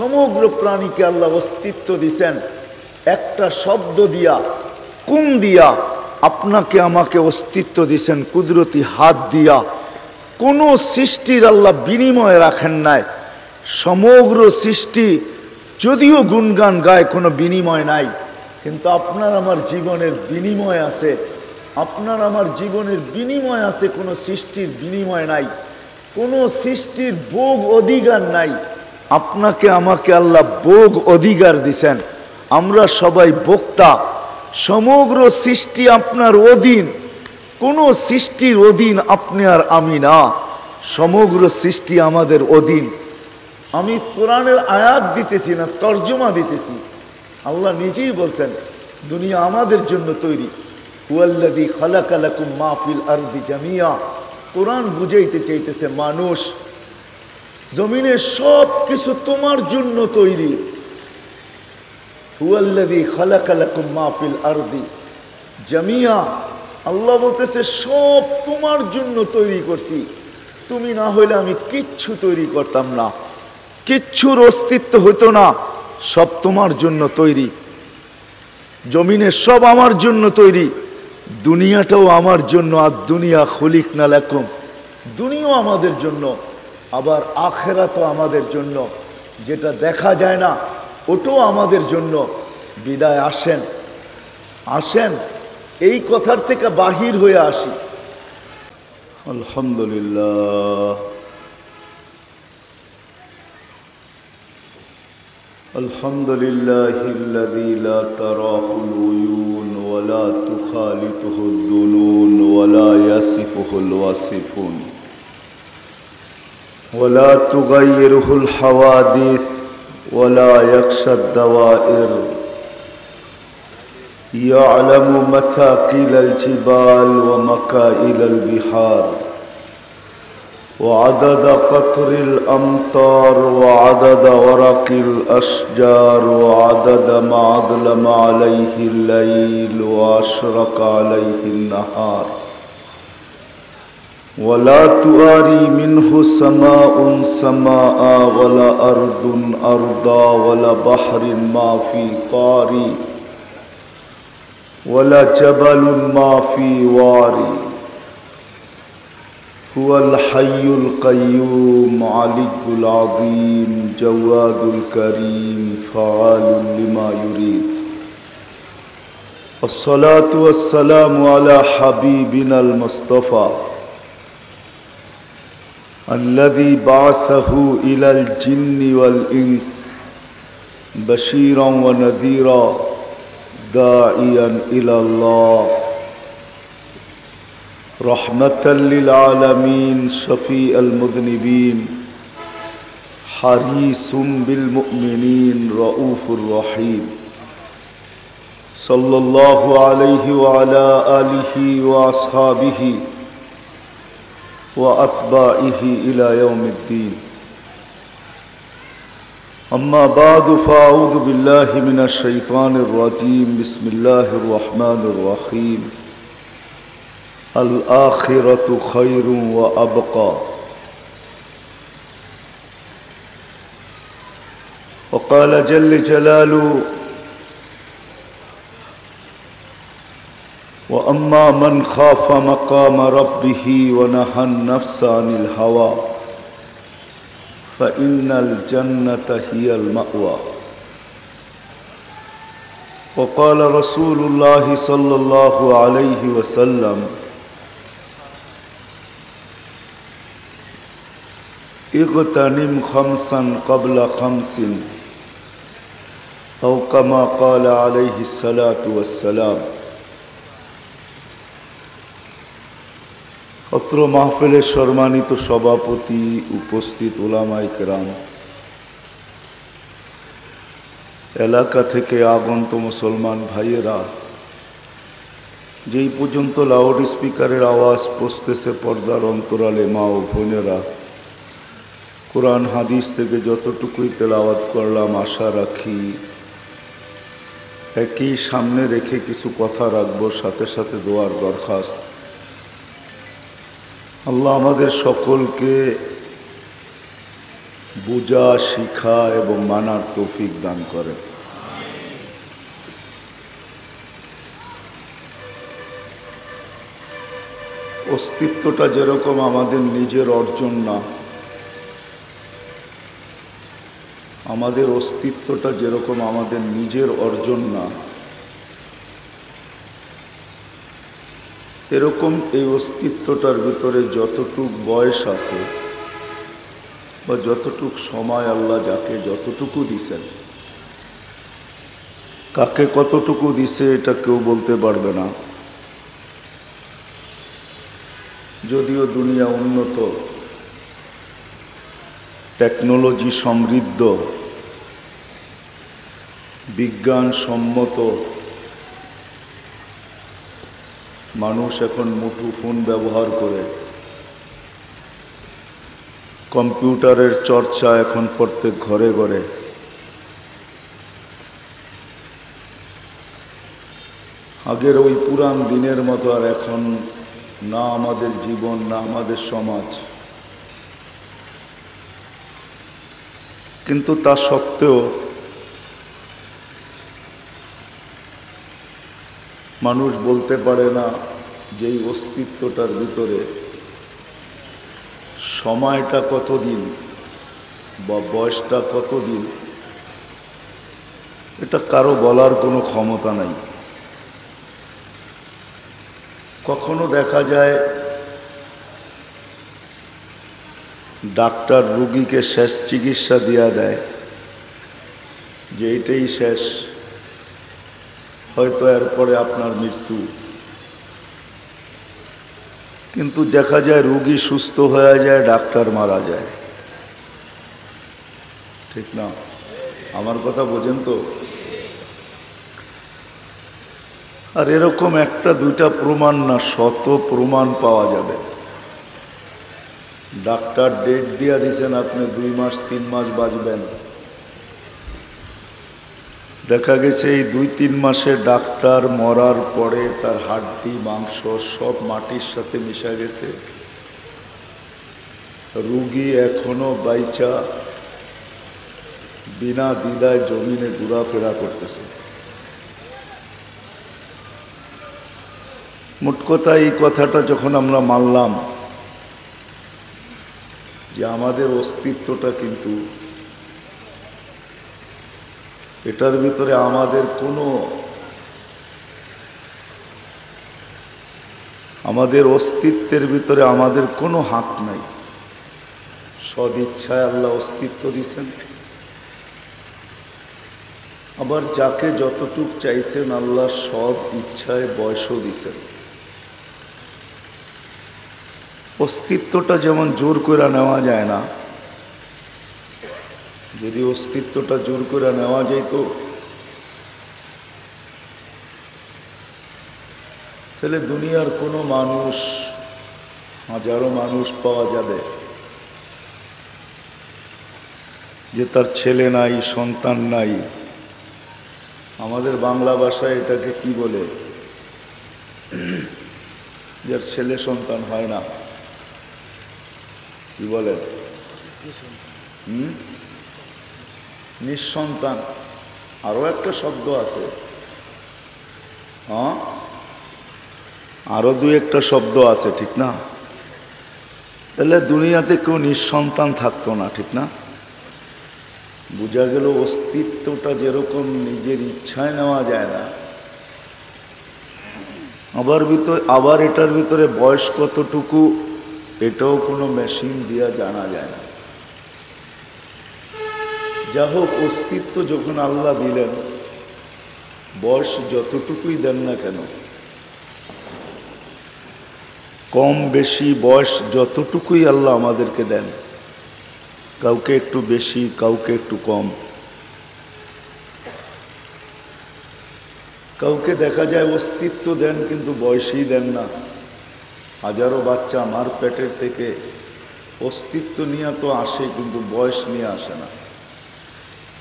সমগ্র প্রাণীকে আল্লাহ অস্তিত্ব দিছেন। একটা শব্দ দিয়া কুম দিয়া আপনাকে আমাকে অস্তিত্ব দিছেন, কুদরতি হাত দিয়া? কোনো সৃষ্টির আল্লাহ বিনিময় রাখেন নাই। সমগ্র সৃষ্টি, যদিও গুণগান গায়, কোনো বিনিময় নাই। কিন্তু আপনার আমার জীবনের বিনিময় আছে। আপনার আমার জীবনের বিনিময় আছে, কোনো সৃষ্টির বিনিময় নাই। কোনো সৃষ্টির ভোগ অধিকার নাই। আপনাকে, আমাকে আল্লাহ ভোগ অধিকার দিছেন। আমরা সবাই বক্তা সমগ্র সৃষ্টি আপনার অধীন। কোনো সৃষ্টির অধীন আপনি আর আমি না। সমগ্র সৃষ্টি আমাদের অধীন। আমি কোরআনের আয়াত দিতেছি না, তর্জমা দিতেছি। আল্লাহ নিজেই বলছেন, দুনিয়া আমাদের জন্য তৈরি। হুয়াল্লাদি খালাকালাকুম মাহফিল আরদি জামিয়া। কোরআন বুঝাইতে চাইতেছে মানুষ জমিনের সব কিছু তোমার জন্য তৈরি। জামিয়া, আল্লাহ বলতেছে, সব তোমার জন্য তৈরি করছি। তুমি না হইলে আমি কিচ্ছু তৈরি করতাম না। কিচ্ছুর অস্তিত্ব হতো না। সব তোমার জন্য তৈরি। সব আমার জন্য তৈরি। দুনিয়াটাও আমার জন্য আর দুনিয়া খলিক না লেখম দুনিয়াও আমাদের জন্য। আবার আখেরা তো আমাদের জন্য যেটা দেখা যায় না ওটাও আমাদের জন্য বিদায় আসেন আসেন এই কথার থেকে বাহির হয়ে আসি আলহামদুলিল্লাহ الحمد لله الذي لا تراه العيون ولا تخالطه الظنون ولا يصفه الواصفون ولا تغيره الحوادث ولا يخشى الدوائر. يعلم مثاقيل الجبال ومكائل البحار. وعدد قطر الأمطار وعدد ورق الأشجار وعدد ما أظلم عليه الليل وأشرق عليه النهار. वला तुआरी मिन समा उन समा वला अर्दन अरदा वला बहरिन माफ़ी कारी वला जबल माफ़ी वारी हुलहयुल्कयूम अलिकुलादीम जवादुलकरीम फ़ालमा युरीद असलात वसलाम हबीबिन अलमस्तफ़ा الذي بعثه إلى الجن والإنس بشيرا ونذيرا داعيا إلى الله. رحمة للعالمين شفيع المذنبين حريص بالمؤمنين رؤوف رحيم. صلى الله عليه وعلى آله وأصحابه व अतबा इलाउमद्दीन अम्मा बाद फ़ाउदबिल्लाशैफ़ानरजीम बसमीम अल्आखिरत खैर व अबका वक़ाल जल जलालू وأما من خاف مقام ربه ونهى النفس عن الهوى فإن الجنة هي المأوى. وقال رسول الله صلى الله عليه وسلم اغتنم خمسا قبل خمس أو كما قال عليه الصلاة والسلام. অত্র মাহফিলের সম্মানিত সভাপতি উপস্থিত ওলামাই কেরাম এলাকা থেকে আগন্ত মুসলমান ভাইয়েরা, যেই পর্যন্ত লাউড স্পিকারের আওয়াজ পৌঁছতেছে পর্দার অন্তরালে মা ও বোনেরা, কোরআন হাদিস থেকে যতটুকুই তেলাওয়াত করলাম, আশা রাখি একই সামনে রেখে কিছু কথা রাখব, সাথে সাথে দোয়ার দরখাস্ত। আল্লাহ আমাদের সকলকে বোঝা, শিখা এবং মানার তৌফিক দান করেন। অস্তিত্বটা যেরকম আমাদের নিজের অর্জন না, আমাদের অস্তিত্বটা যেরকম আমাদের নিজের অর্জন না এরকম এই অস্তিত্বটার ভিতরে যতটুক বয়স আছে বা যতটুক সময় আল্লাহ যাকে যতটুকু দিছেন, কাকে কতটুকু দিছে এটা কেউ বলতে পারবে না। যদিও দুনিয়া উন্নত, টেকনোলজি সমৃদ্ধ, বিজ্ঞান সম্মত মানুষ এখন মুঠু ফোন ব্যবহার করে। কম্পিউটারের চর্চা এখন প্রত্যেক ঘরে ঘরে। আগের ওই পুরান দিনের মতো আর এখন না আমাদের জীবন, না আমাদের সমাজ। কিন্তু তা সত্ত্বেও মানুষ বলতে পারে না যে এই অস্তিত্বটার ভিতরে সময়টা কতদিন বা বয়সটা কতদিন, এটা কারও বলার কোনো ক্ষমতা নাই। কখনো দেখা যায় ডাক্তার রুগীকে শেষ চিকিৎসা দেওয়া দেয়, যে এটাই শেষ। হয়তো এরপরে আপনার মৃত্যু। কিন্তু দেখা যায় রুগী সুস্থ হয়ে যায়, ডাক্তার মারা যায়। ঠিক না? আমার কথা বোঝেন তো? আর এরকম একটা দুইটা প্রমাণ না, শত প্রমাণ পাওয়া যাবে। ডাক্তার ডেট দিয়া দিছেন, আপনি দুই মাস, তিন মাস বাঁচবেন। দেখা গেছে এই দুই তিন মাসে ডাক্তার মরার পরে তার হাড্ডি, মাংস সব মাটির সাথে মিশা গেছে। রুগী এখনও বাইচা বিনা দ্বিধায় জমিনে ঘোরাফেরা করতেছে। মোট কথা, এই কথাটা যখন আমরা মানলাম যে আমাদের অস্তিত্বটা কিন্তু এটার ভিতরে আমাদের কোনো আমাদের অস্তিত্বের ভিতরে আমাদের কোনো হাত নাই। সদিচ্ছায় আল্লাহ অস্তিত্ব দিছেন। আবার যাকে যতটুক চাইছেন আল্লাহ সব ইচ্ছায় বয়সও দিছেন। অস্তিত্বটা যেমন জোর করে নেওয়া যায় না যদি অস্তিত্বটা জোর করে নেওয়া যেত তাহলে দুনিয়ার কোনো মানুষ হাজারো মানুষ পাওয়া যাবে যে তার ছেলে নাই সন্তান নাই। আমাদের বাংলা ভাষায় এটাকে কি বলে? যার ছেলে সন্তান হয় না। কি বলেন হুম? নিঃসন্তান। আরও একটা শব্দ আছে। হ্যাঁ? আরও দুই একটা শব্দ আছে, ঠিক না? তাহলে দুনিয়াতে কেউ নিঃসন্তান থাকতো না, ঠিক না? বোঝা গেল অস্তিত্বটা যেরকম নিজের ইচ্ছায় নেওয়া যায় না। আবার ভিতরে আবার এটার ভিতরে বয়স কতটুকু, এটাও কোনো মেশিন দিয়া জানা যায় না। যা হোক, অস্তিত্ব যখন আল্লাহ দিলেন, বয়স যতটুকুই দেন না কেন, কম বেশি বয়স যতটুকুই আল্লাহ আমাদেরকে দেন, কাউকে একটু বেশি, কাউকে একটু কম। কাউকে দেখা যায় অস্তিত্ব দেন, কিন্তু বয়সই দেন না। হাজারো বাচ্চা আমার পেটের থেকে অস্তিত্ব নিয়ে তো আসে, কিন্তু বয়স নিয়ে আসে না।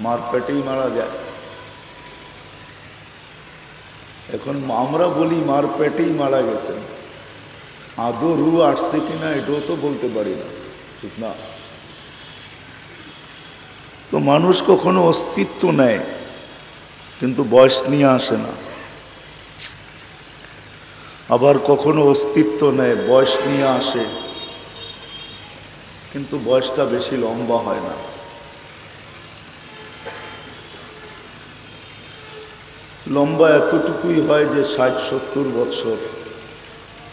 মার পেটেই মারা যায়। এখন আমরা বলি মার পেটেই মারা গেছেন। আদৌ রু আসছে কিনা এটাও তো বলতে পারি না। ঠিক না। তো মানুষ কখনো অস্তিত্ব নেয়, কিন্তু বয়স নিয়ে আসে না। আবার কখনো অস্তিত্ব নেয়, বয়স নিয়ে আসে, কিন্তু বয়সটা বেশি লম্বা হয় না। লম্বা এতটুকুই হয় যে ষাট সত্তর বৎসর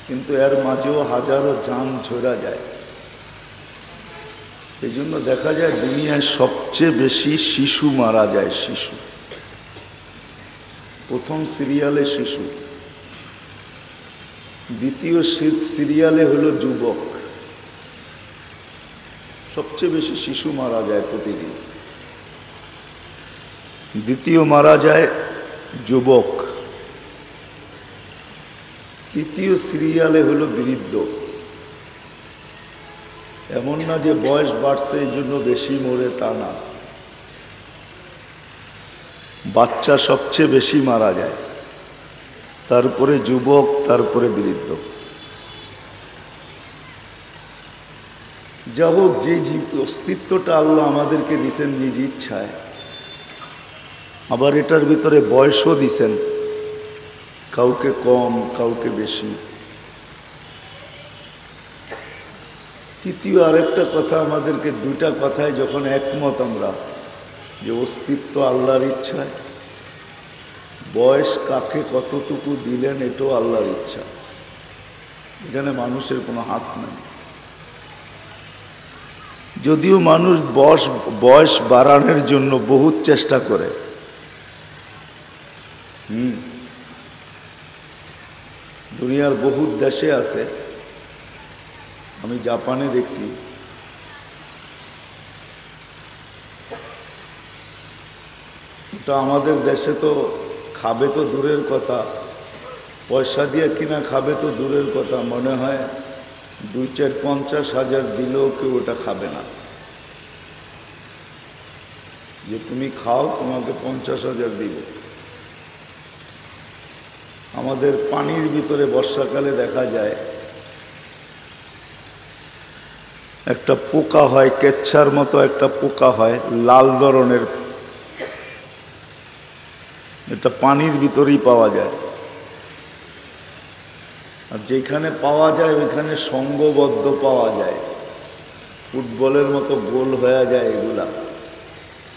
কিন্তু এর মাঝেও হাজারো যান ঝরা যায়। এই জন্য দেখা যায় দুনিয়ায় সবচেয়ে বেশি শিশু মারা যায় শিশু। প্রথম সিরিয়ালে শিশু। দ্বিতীয় সিরিয়ালে হলো যুবক। সবচেয়ে বেশি শিশু মারা যায় প্রতিদিন। দ্বিতীয় মারা যায় যুবক। তৃতীয় সিরিয়ালে হলো বৃদ্ধ। এমন না যে বয়স বাড়ছে, এই জন্য বেশি মরে তা না। বাচ্চা সবচেয়ে বেশি মারা যায়। তারপরে যুবক, তারপরে বৃদ্ধ। যা হোক যে অস্তিত্বটা আল্লাহ আমাদেরকে দিছেন নিজ ইচ্ছায় আবার এটার ভিতরে বয়সও দিছেন। কাউকে কম, কাউকে বেশি। তৃতীয় আরেকটা কথা আমাদেরকে দুইটা কথায় যখন একমত আমরা, যে অস্তিত্ব আল্লাহর ইচ্ছায়, বয়স কাকে কতটুকু দিলেন এটাও আল্লাহর ইচ্ছা। এখানে মানুষের কোনো হাত নেই। যদিও মানুষ বয়স বয়স বাড়ানোর জন্য বহুত চেষ্টা করে দুনিয়ার বহুত দেশে আছে। আমি জাপানে দেখছি। ওটা আমাদের দেশে তো খাবে তো দূরের কথা। পয়সা দিয়ে কিনা খাবে তো দূরের কথা। মনে হয় দুই চার পঞ্চাশ হাজার দিলেও কেউ ওটা খাবে না। যে তুমি খাও, তোমাকে পঞ্চাশ হাজার দিব। আমাদের পানির ভিতরে বর্ষাকালে দেখা যায়, একটা পোকা হয়, কেচ্ছার মতো একটা পোকা হয়, লাল ধরনের। এটা পানির ভিতরেই পাওয়া যায়। আর যেখানে পাওয়া যায়, ওইখানে সঙ্গবদ্ধ পাওয়া যায়। ফুটবলের মতো গোল হয়ে যায় এগুলা,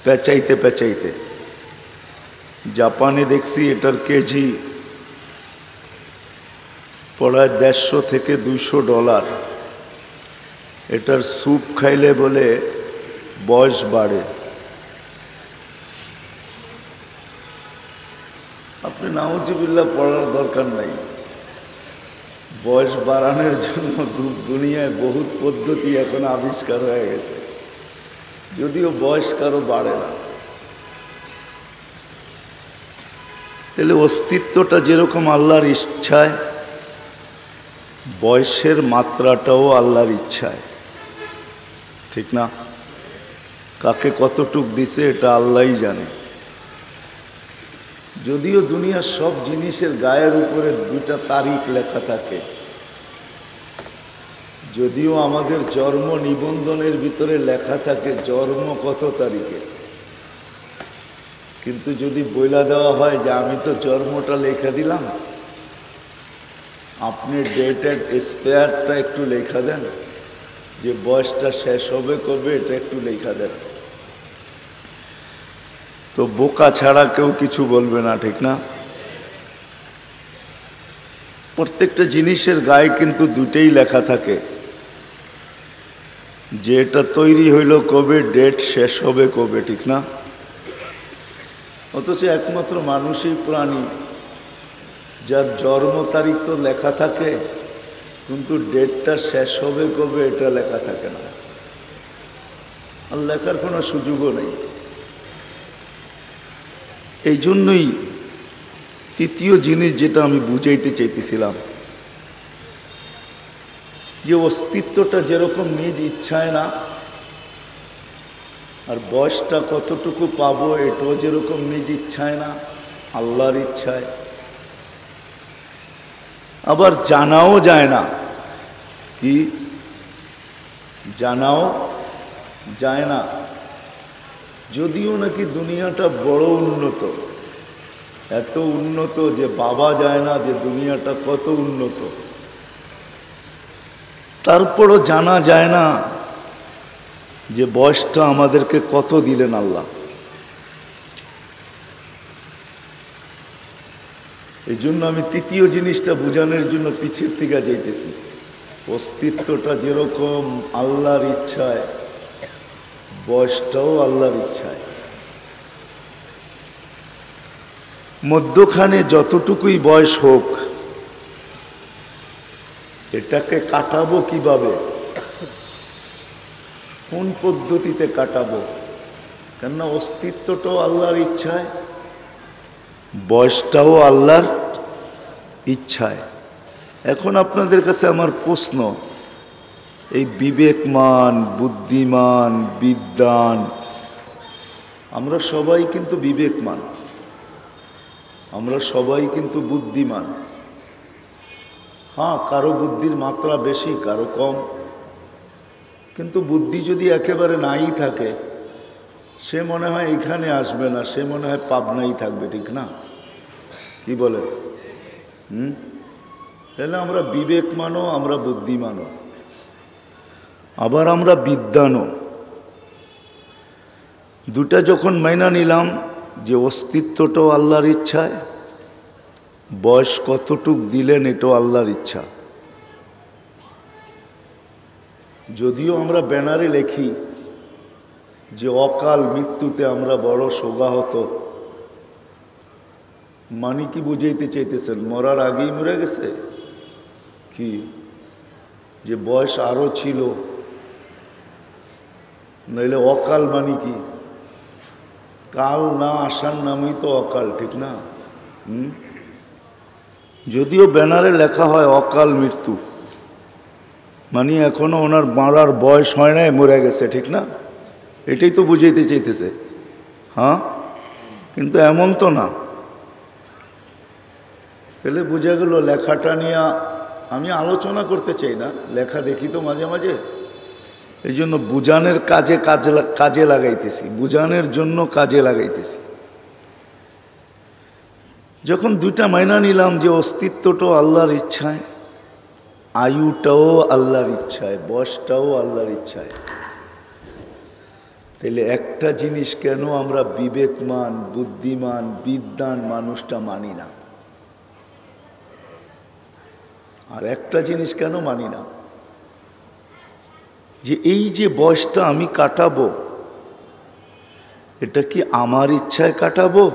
পেঁচাইতে পেঁচাইতে। জাপানে দেখছি এটার কেজি পড়ায় দেড়শো থেকে দুইশো ডলার। এটার স্যুপ খাইলে বলে বয়স বাড়ে। আপনি নাউজিবিল্লা পড়ার দরকার নাই। বয়স বাড়ানোর জন্য দুনিয়ায় বহুত পদ্ধতি এখন আবিষ্কার হয়ে গেছে। যদিও বয়স কারও বাড়ে না। তাহলে অস্তিত্বটা যেরকম আল্লাহর ইচ্ছায় বয়সের মাত্রাটাও আল্লাহর ইচ্ছায়। ঠিক না? কাকে কতটুক দিছে এটা আল্লাহই জানে। যদিও দুনিয়ার সব জিনিসের গায়ের উপরে দুটা তারিখ লেখা থাকে, যদিও আমাদের জন্ম নিবন্ধনের ভিতরে লেখা থাকে জন্ম কত তারিখে। কিন্তু যদি বইলা দেওয়া হয় যে আমি তো জন্মটা লেখা দিলাম আপনি ডেট অ্যান্ড স্পেয়ারটা একটু লেখা দেন। যে বয়সটা শেষ হবে কবে এটা একটু লেখা দেন। তো বোকা ছাড়া কেউ কিছু বলবে না, ঠিক না? প্রত্যেকটা জিনিসের গায়ে কিন্তু দুটেই লেখা থাকে। যে এটা তৈরি হইল কবে ডেট শেষ হবে কবে, ঠিক না? অথচ একমাত্র মানুষই প্রাণী। যার জন্ম তারিখ তো লেখা থাকে, কিন্তু ডেটটা শেষ হবে কবে এটা লেখা থাকে না। আর লেখার কোনো সুযোগও নেই। এই জন্যই তৃতীয় জিনিস যেটা আমি বুঝাইতে চাইতেছিলাম, যে অস্তিত্বটা যেরকম নিজ ইচ্ছায় না, আর বয়সটা কতটুকু পাবো এটাও যেরকম নিজ ইচ্ছায় না, আল্লাহর ইচ্ছায়। আবার জানাও যায় না। কি? জানাও যায় না। যদিও নাকি দুনিয়াটা বড় উন্নত, এত উন্নত যে বাবা যায় না যে দুনিয়াটা কত উন্নত। তারপরও জানা যায় না যে বয়সটা আমাদেরকে কত দিলেন আল্লাহ। এই জন্য আমি তৃতীয় জিনিসটা বোঝানোর জন্য পিছের থেকে যাইতেছি। অস্তিত্বটা যেরকম আল্লাহর ইচ্ছায়, বয়সটাও আল্লাহর ইচ্ছায়। মধ্যখানে যতটুকুই বয়স হোক, এটাকে কাটাবো কীভাবে? কোন পদ্ধতিতে কাটাবো? কেননা অস্তিত্বটাও আল্লাহর ইচ্ছায় বয়সটাও আল্লাহর ইচ্ছায়। এখন আপনাদের কাছে আমার প্রশ্ন, এই বিবেকমান, বুদ্ধিমান বিদ্যান আমরা সবাই কিন্তু বিবেকমান, আমরা সবাই কিন্তু বুদ্ধিমান। হ্যাঁ কারও বুদ্ধির মাত্রা বেশি, কারও কম। কিন্তু বুদ্ধি যদি একেবারে নাই থাকে সে মনে হয় এখানে আসবে না, সে মনে হয় পাবনাই থাকবে, ঠিক না? কি বলে? হুম? তাহলে আমরা বিবেক মানো আমরা বুদ্ধিমানও। আবার আমরা বিদ্যানও দুটা যখন মাইনা নিলাম, যে অস্তিত্বটাও আল্লাহর ইচ্ছায়, বয়স কতটুক দিলেন এটাও আল্লাহর ইচ্ছা। যদিও আমরা ব্যানারে লেখি যে অকাল মৃত্যুতে আমরা বড় শোগাহত। মানে কি বুঝাইতে চাইতেছেন? মরার আগেই মরে গেছে? কি? যে বয়স আরও ছিল, নইলে অকাল মানে কি? কাল না আসার নামই তো অকাল, ঠিক না? হুম? যদিও ব্যানারে লেখা হয় অকাল মৃত্যু মানে এখনও ওনার মারার বয়স হয় নাই, মরে গেছে, ঠিক না? এটাই তো বুঝাইতে চাইতেছে। হ্যাঁ? কিন্তু এমন তো না। তাহলে বোঝা গেল লেখাটা নিয়ে আমি আলোচনা করতে চাই না। লেখা দেখি তো মাঝে মাঝে। এই জন্য বুঝানের কাজে কাজে কাজে লাগাইতেছি। বুঝানোর জন্য কাজে লাগাইতেছি। যখন দুইটা মাইনা নিলাম যে অস্তিত্বটাও আল্লাহর ইচ্ছায়, আয়ুটাও আল্লাহর ইচ্ছায়, বয়সটাও আল্লাহর ইচ্ছায়। তাহলে একটা জিনিস কেন আমরা বিবেকমান, বুদ্ধিমান বিদ্যান মানুষটা মানি না? আর একটা জিনিস কেন মানি না? যে এই যে বয়সটা আমি কাটাবো, এটা কি আমার ইচ্ছায় কাটাবো?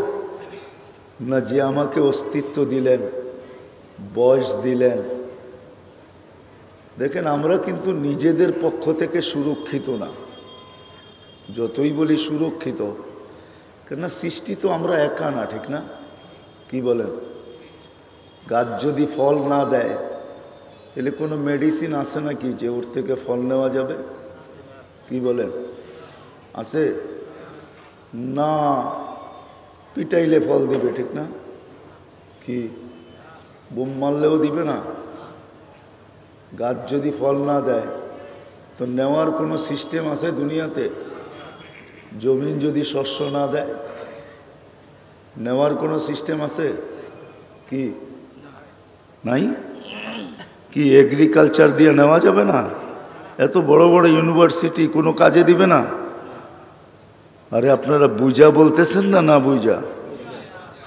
না যে আমাকে অস্তিত্ব দিলেন, বয়স দিলেন? দেখেন, আমরা কিন্তু নিজেদের পক্ষ থেকে সুরক্ষিত না। যতই বলি সুরক্ষিত, কেননা সৃষ্টি তো আমরা একা না, ঠিক না? কি বলেন? গাছ যদি ফল না দেয়, তাহলে কোনো মেডিসিন আছে নাকি যে ওর থেকে ফল নেওয়া যাবে? কি বলেন? আছে না, পিটাইলে ফল দিবে, ঠিক না? কি? বোম মারলেও দিবে না? গাছ যদি ফল না দেয়, তো নেওয়ার কোনো সিস্টেম আছে দুনিয়াতে? জমিন যদি শস্য না দেয়, নেওয়ার কোনো সিস্টেম আছে? কি? নাই? কি এগ্রিকালচার দিয়ে নেওয়া যাবে না? এত বড় বড় ইউনিভার্সিটি কোনো কাজে দিবে না? আরে আপনারা বুঝা বলতেছেন না না বুঝা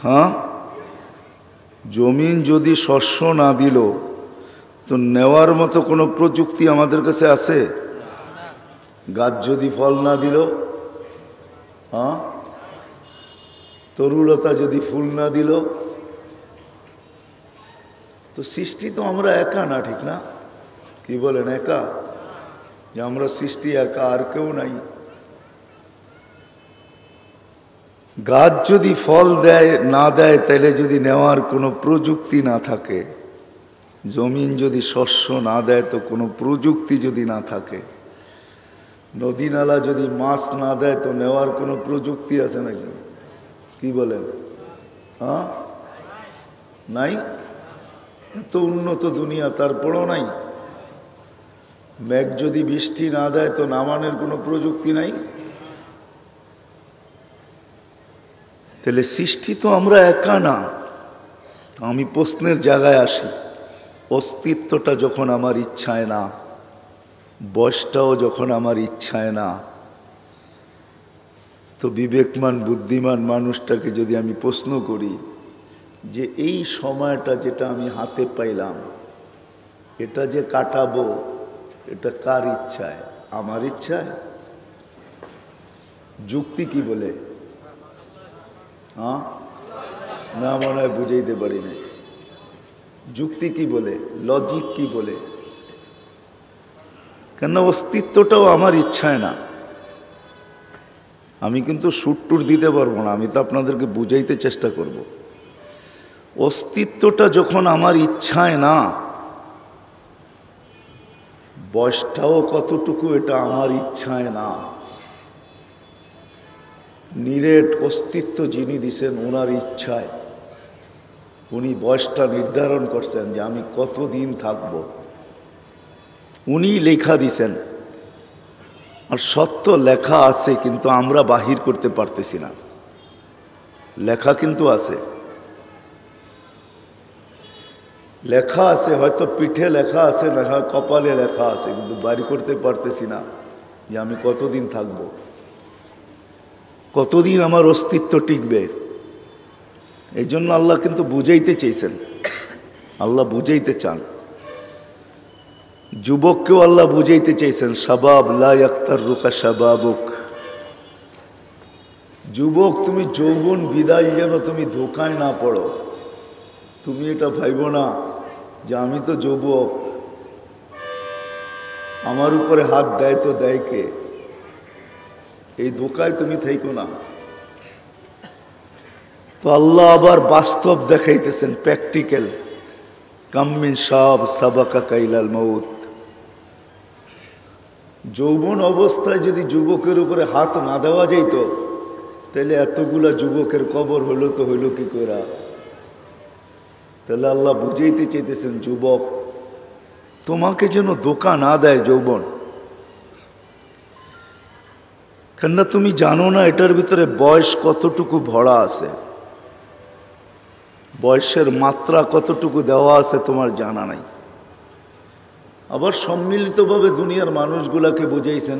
হ্যাঁ? জমিন যদি শস্য না দিল, তো নেওয়ার মতো কোনো প্রযুক্তি আমাদের কাছে আছে? গাছ যদি ফল না দিল হ্যাঁ? তরুলতা যদি ফুল না দিল, তো সৃষ্টি তো আমরা একা না, ঠিক না? কি বলেন, একা? যে আমরা সৃষ্টি একা, আর কেউ নাই। গাছ যদি ফল দেয়, না দেয়, তাহলে যদি নেওয়ার কোনো প্রযুক্তি না থাকে, জমিন যদি শস্য না দেয়, তো কোনো প্রযুক্তি যদি না থাকে নদী নালা যদি মাছ না দেয়, তো নেওয়ার কোনো প্রযুক্তি আছে নাকি? কি বলেন হ্যাঁ? নাই? এত উন্নত দুনিয়া, তারপরও নাই। মেঘ যদি বৃষ্টি না দেয়, তো নামানোর কোনো প্রযুক্তি নাই? তাহলে সৃষ্টি তো আমরা একা না। আমি প্রশ্নের জায়গায় আসি। অস্তিত্বটা যখন আমার ইচ্ছায় না। বয়সটাও যখন আমার ইচ্ছায় না, তো বিবেকমান, বুদ্ধিমান মানুষটাকে যদি আমি প্রশ্ন করি যে এই সময়টা যেটা আমি হাতে পাইলাম, এটা যে কাটাবো, এটা কার ইচ্ছায়? আমার ইচ্ছায়? যুক্তি কি বলে? হ্যাঁ না, মনে হয় বুঝাইতে পারি না যুক্তি কি বলে? লজিক কি বলে? কেন অস্তিত্বটাও আমার ইচ্ছায় না। আমি কিন্তু সুট্টুর দিতে পারব না, আমি তো আপনাদেরকে বুঝাইতে চেষ্টা করব। অস্তিত্বটা যখন আমার ইচ্ছায় না, বয়সটাও কতটুকু এটা আমার ইচ্ছায় না। নিরেট অস্তিত্ব যিনি দিছেন ওনার ইচ্ছায়, উনি বয়সটা নির্ধারণ করছেন যে আমি কতদিন থাকব। উনি লেখা দিছেন। আর সত্য লেখা আছে, কিন্তু আমরা বাহির করতে পারতেছি না। লেখা কিন্তু আছে। লেখা আছে, হয়তো পিঠে লেখা আছে, না হয় কপালে লেখা আছে, কিন্তু বাড়ি করতে পারতেছি না যে আমি কতদিন থাকব। কতদিন আমার অস্তিত্ব টিকবে? এই জন্য আল্লাহ কিন্তু বুঝাইতে চেয়েছেন। আল্লাহ বুঝাইতে চান। যুবককেও আল্লাহ বুঝাইতে চেয়েছেন সাবাব লাক্তার রুকা সাবাবুক যুবক, তুমি যৌবন বিদায় যেন তুমি ধোকায় না পড়ো। তুমি এটা ভাইব না যে আমি তো যুবক। আমার উপরে হাত দেয় তো দেয় কে? এই ধোকায় তুমি থাইকো না। তো আল্লাহ আবার বাস্তব দেখাইতেছেন, প্র্যাকটিক্যাল। কাম্মিন সব সাবাকা কাইলাল মৌত যৌবন অবস্থায় যদি যুবকের উপরে হাত না দেওয়া যাইত, তাহলে এতগুলা যুবকের কবর হলো তো হইল কি করে তাহলে আল্লাহ বুঝাইতে চাইতেছেন, যুবক, তোমাকে যেন দোকা না দেয় যৌবন। কেননা তুমি জানো না এটার ভিতরে বয়স কতটুকু ভরা আছে? বয়সের মাত্রা কতটুকু দেওয়া আছে তোমার জানা নাই। আবার সম্মিলিতভাবে দুনিয়ার মানুষগুলাকে বুঝাইছেন,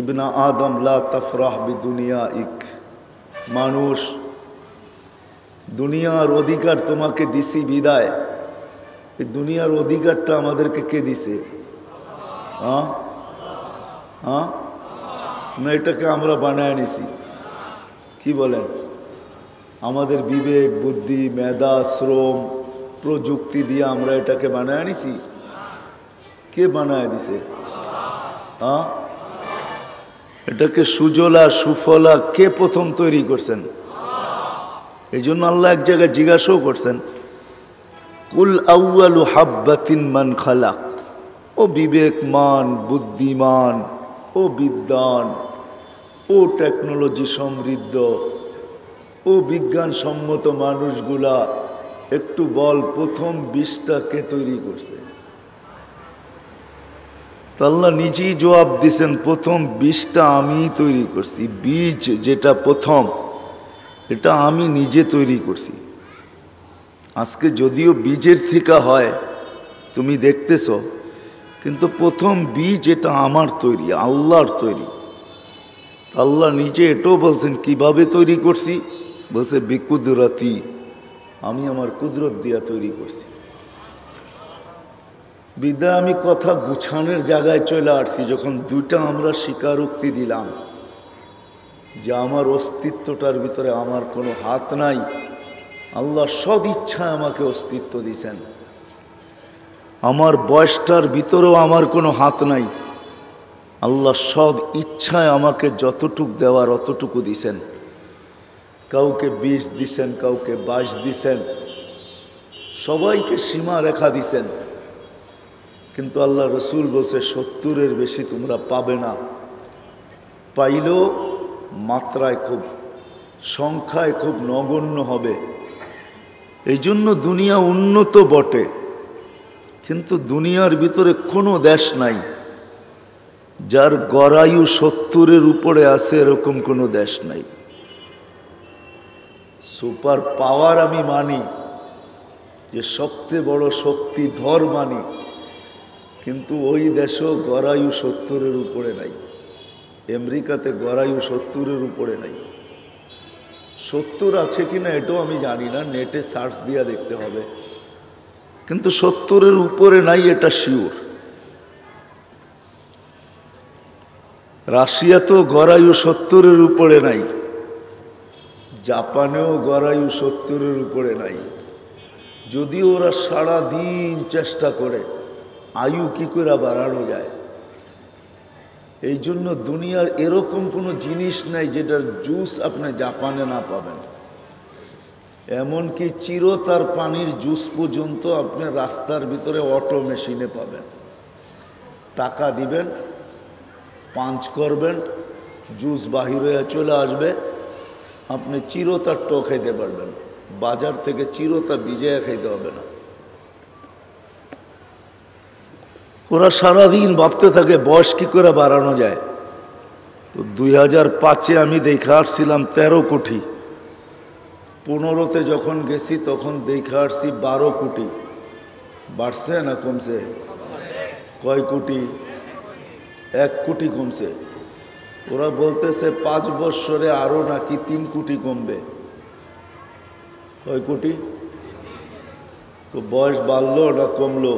ইবনা আদম লা তফরাহ বি দুনিয়া ইক মানুষ, দুনিয়ার অধিকার তোমাকে দিছি বিদায়। এই দুনিয়ার অধিকারটা আমাদেরকে কে দিছে? হ্যাঁ হ্যাঁ না, এটাকে আমরা বানায় নিছি। কি বলেন? আমাদের বিবেক, বুদ্ধি, মেধা, শ্রম, প্রযুক্তি দিয়ে আমরা এটাকে বানায় নিছি। কে বানায় দিছে? হ্যাঁ? এটাকে সুজলা, সুফলা কে প্রথম তৈরি করছেন? এই জন্য আল্লাহ এক জায়গায় জিজ্ঞাসাও করছেন, কুল আউয়ালু হাব্বাতিন মান খালাক? ও বিবেকমান, বুদ্ধিমান, ও বিদ্যান ও টেকনোলজি সমৃদ্ধ, ও বিজ্ঞানসম্মত মানুষগুলা, একটু বল, প্রথম বিষটা কে তৈরি করছে? তো আল্লাহ নিজেই জবাব দিছেন, প্রথম বীজটা আমি তৈরি করছি, বীজ যেটা প্রথম, এটা আমি নিজে তৈরি করছি। আজকে যদিও বীজের থেকে হয়, তুমি দেখতেছ, কিন্তু প্রথম বীজ এটা আমার তৈরি, আল্লাহর তৈরি। আল্লাহ নিজে এটাও বলছেন, কীভাবে তৈরি করছি? বলছে, বিকুদরতি, আমি আমার কুদরত দিয়া তৈরি করছি। বিদ্যা, আমি কথা গুছানোর জায়গায় চলে আসছি, যখন দুইটা আমরা স্বীকারোক্তি দিলাম যে আমার অস্তিত্বটার ভিতরে আমার কোনো হাত নাই, আল্লাহ সদ ইচ্ছায় আমাকে অস্তিত্ব দিছেন আমার বয়সটার ভিতরেও আমার কোনো হাত নাই, আল্লাহ সদ ইচ্ছায় আমাকে যতটুক দেওয়ার অতটুকু দিছেন কাউকে বিষ দিছেন কাউকে বাস দিছেন সবাইকে সীমা রেখা দিছেন কিন্তু আল্লাহ রসুল বলছে, সত্তরের বেশি তোমরা পাবে না। পাইলেও মাত্রায় খুব, সংখ্যায় খুব নগণ্য হবে। এই জন্য দুনিয়া উন্নত বটে, কিন্তু দুনিয়ার ভিতরে কোনো দেশ নাই, যার গড়ায়ু সত্তরের উপরে আছে এরকম কোনো দেশ নাই। সুপার পাওয়ার আমি মানি, যে সবচেয়ে বড় শক্তি ধর মানি। কিন্তু ওই দেশও গড়ায়ু সত্তরের উপরে নাই। আমেরিকাতে গড়ায়ু সত্তরের উপরে নাই। সত্তর আছে কিনা এটাও আমি জানি না, নেটে সার্চ দিয়া দেখতে হবে। কিন্তু সত্তরের উপরে নাই এটা শিওর। রাশিয়া তো গড়ায়ু সত্তরের উপরে নাই। জাপানেও গড়ায়ু সত্তরের উপরে নাই। যদিও ওরা সারা দিন চেষ্টা করে আয়ু কি করে বাড়ানো যায়? এই জন্য দুনিয়ার এরকম কোনো জিনিস নাই যেটার জুস আপনি জাপানে না পাবেন। এমনকি চিরতার পানির জুস পর্যন্ত আপনি রাস্তার ভিতরে অটো মেশিনে পাবেন। টাকা দিবেন পাঞ্চ করবেন জুস বাহির হয়ে চলে আসবে, আপনি চিরতার টো খাইতে পারবেন। বাজার থেকে চিরতা বিজয়া খাইতে হবে না। ওরা সারাদিন ভাবতে থাকে, বয়স কি করে বাড়ানো যায়? তো দুই হাজার পাঁচে আমি দেখে আসছিলাম তেরো কোটি। পনেরোতে যখন গেছি, তখন দেখে আসছি বারো কোটি। বাড়ছে না কমছে? কয় কোটি? এক কোটি কমছে। ওরা বলতেছে পাঁচ বৎসরে আরও নাকি তিন কোটি কমবে। কয় কোটি? তো বয়স বাড়লো না কমলো?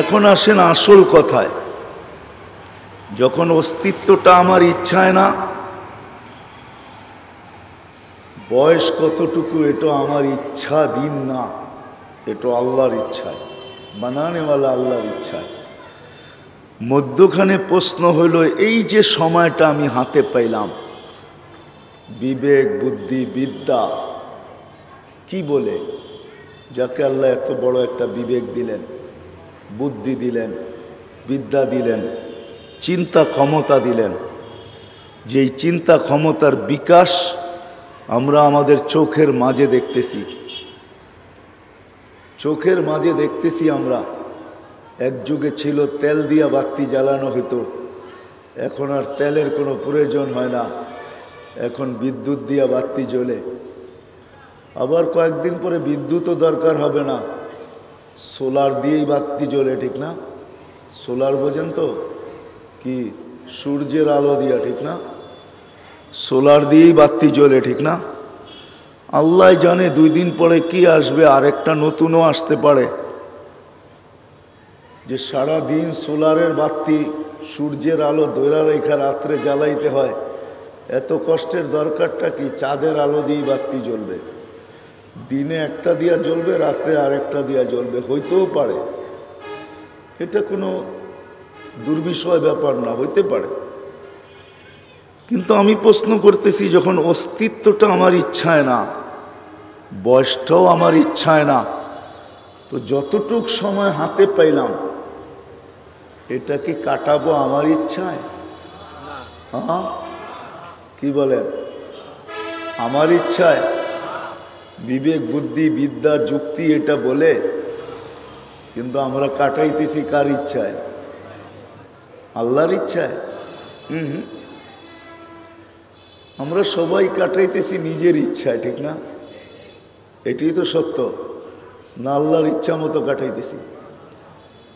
এখন আসেন আসল কথায়। যখন অস্তিত্বটা আমার ইচ্ছায় না, বয়স কতটুকু এটা আমার ইচ্ছা দিন না, এটা আল্লাহর ইচ্ছায় বানানেওয়ালা আল্লাহর ইচ্ছায়। মধ্যখানে প্রশ্ন হলো, এই যে সময়টা আমি হাতে পাইলাম, বিবেক, বুদ্ধি, বিদ্যা, কি বলে? যাকে আল্লাহ এত বড় একটা বিবেক দিলেন। বুদ্ধি দিলেন, বিদ্যা দিলেন, চিন্তা ক্ষমতা দিলেন। যেই চিন্তা ক্ষমতার বিকাশ আমরা আমাদের চোখের মাঝে দেখতেছি। চোখের মাঝে দেখতেছি আমরা। এক যুগে ছিল তেল দিয়া বাতি জ্বালানো হতো এখন আর তেলের কোনো প্রয়োজন হয় না। এখন বিদ্যুৎ দিয়া বাতি জ্বলে। আবার কয়েকদিন পরে বিদ্যুৎও দরকার হবে না। সোলার দিয়েই বাতি জ্বলে, ঠিক না? সোলার বোঝেন তো? কি সূর্যের আলো দিয়া, ঠিক না? সোলার দিয়েই বাতি জ্বলে, ঠিক না? আল্লাহ জানে দুই দিন পরে কি আসবে, আরেকটা নতুনও আসতে পারে। যে সারা দিন সোলারের বাতি সূর্যের আলো দৈরা রেখা রাত্রে জ্বালাইতে হয়, এত কষ্টের দরকারটা কি? চাঁদের আলো দিয়েই বাতি জ্বলবে। দিনে একটা দিয়া জ্বলবে, রাতে আরেকটা দিয়া জ্বলবে, হইতেও পারে। এটা কোনো দুর্বিষয় ব্যাপার না, হইতে পারে। কিন্তু আমি প্রশ্ন করতেছি, যখন অস্তিত্বটা আমার ইচ্ছায় না, বয়সটাও আমার ইচ্ছায় না, তো যতটুক সময় হাতে পাইলাম, এটা কি কাটাবো আমার ইচ্ছায়? হ্যাঁ? কি বলেন? আমার ইচ্ছায় বিবেক, বুদ্ধি, বিদ্যা, যুক্তি এটা বলে, কিন্তু আমরা কাটাইতেছি কার ইচ্ছায়? আল্লাহর ইচ্ছায়। হুম। আমরা সবাই কাটাইতেছি নিজের ইচ্ছায়, ঠিক না? এটাই তো সত্য। না আল্লাহর ইচ্ছা মতো কাটাইতেছি।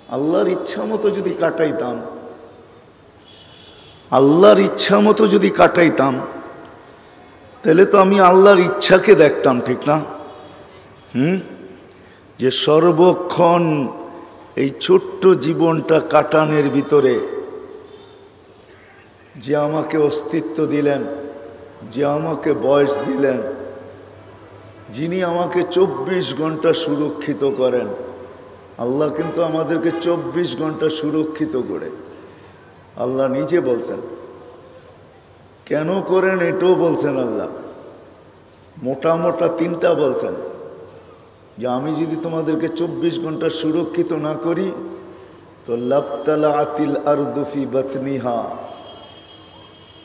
আল্লাহর ইচ্ছা মতো যদি কাটাইতাম, আল্লাহর ইচ্ছা মতো যদি কাটাইতাম তাহলে তো আমি আল্লাহর ইচ্ছাকে দেখতাম, ঠিক না? হুম? যে সর্বক্ষণ এই ছোট্ট জীবনটা কাটানের ভিতরে যে আমাকে অস্তিত্ব দিলেন, যে আমাকে বয়স দিলেন, যিনি আমাকে চব্বিশ ঘণ্টা সুরক্ষিত করেন, আল্লাহ কিন্তু আমাদেরকে চব্বিশ ঘণ্টা সুরক্ষিত করে। আল্লাহ নিজে বলছেন কেন করেন এটাও বলছেন আল্লাহ। মোটা মোটা তিনটা বলছেন। যে আমি যদি তোমাদেরকে চব্বিশ ঘণ্টা সুরক্ষিত না করি, তো লাপতালা আতিল আর দুফি বাতনিহা।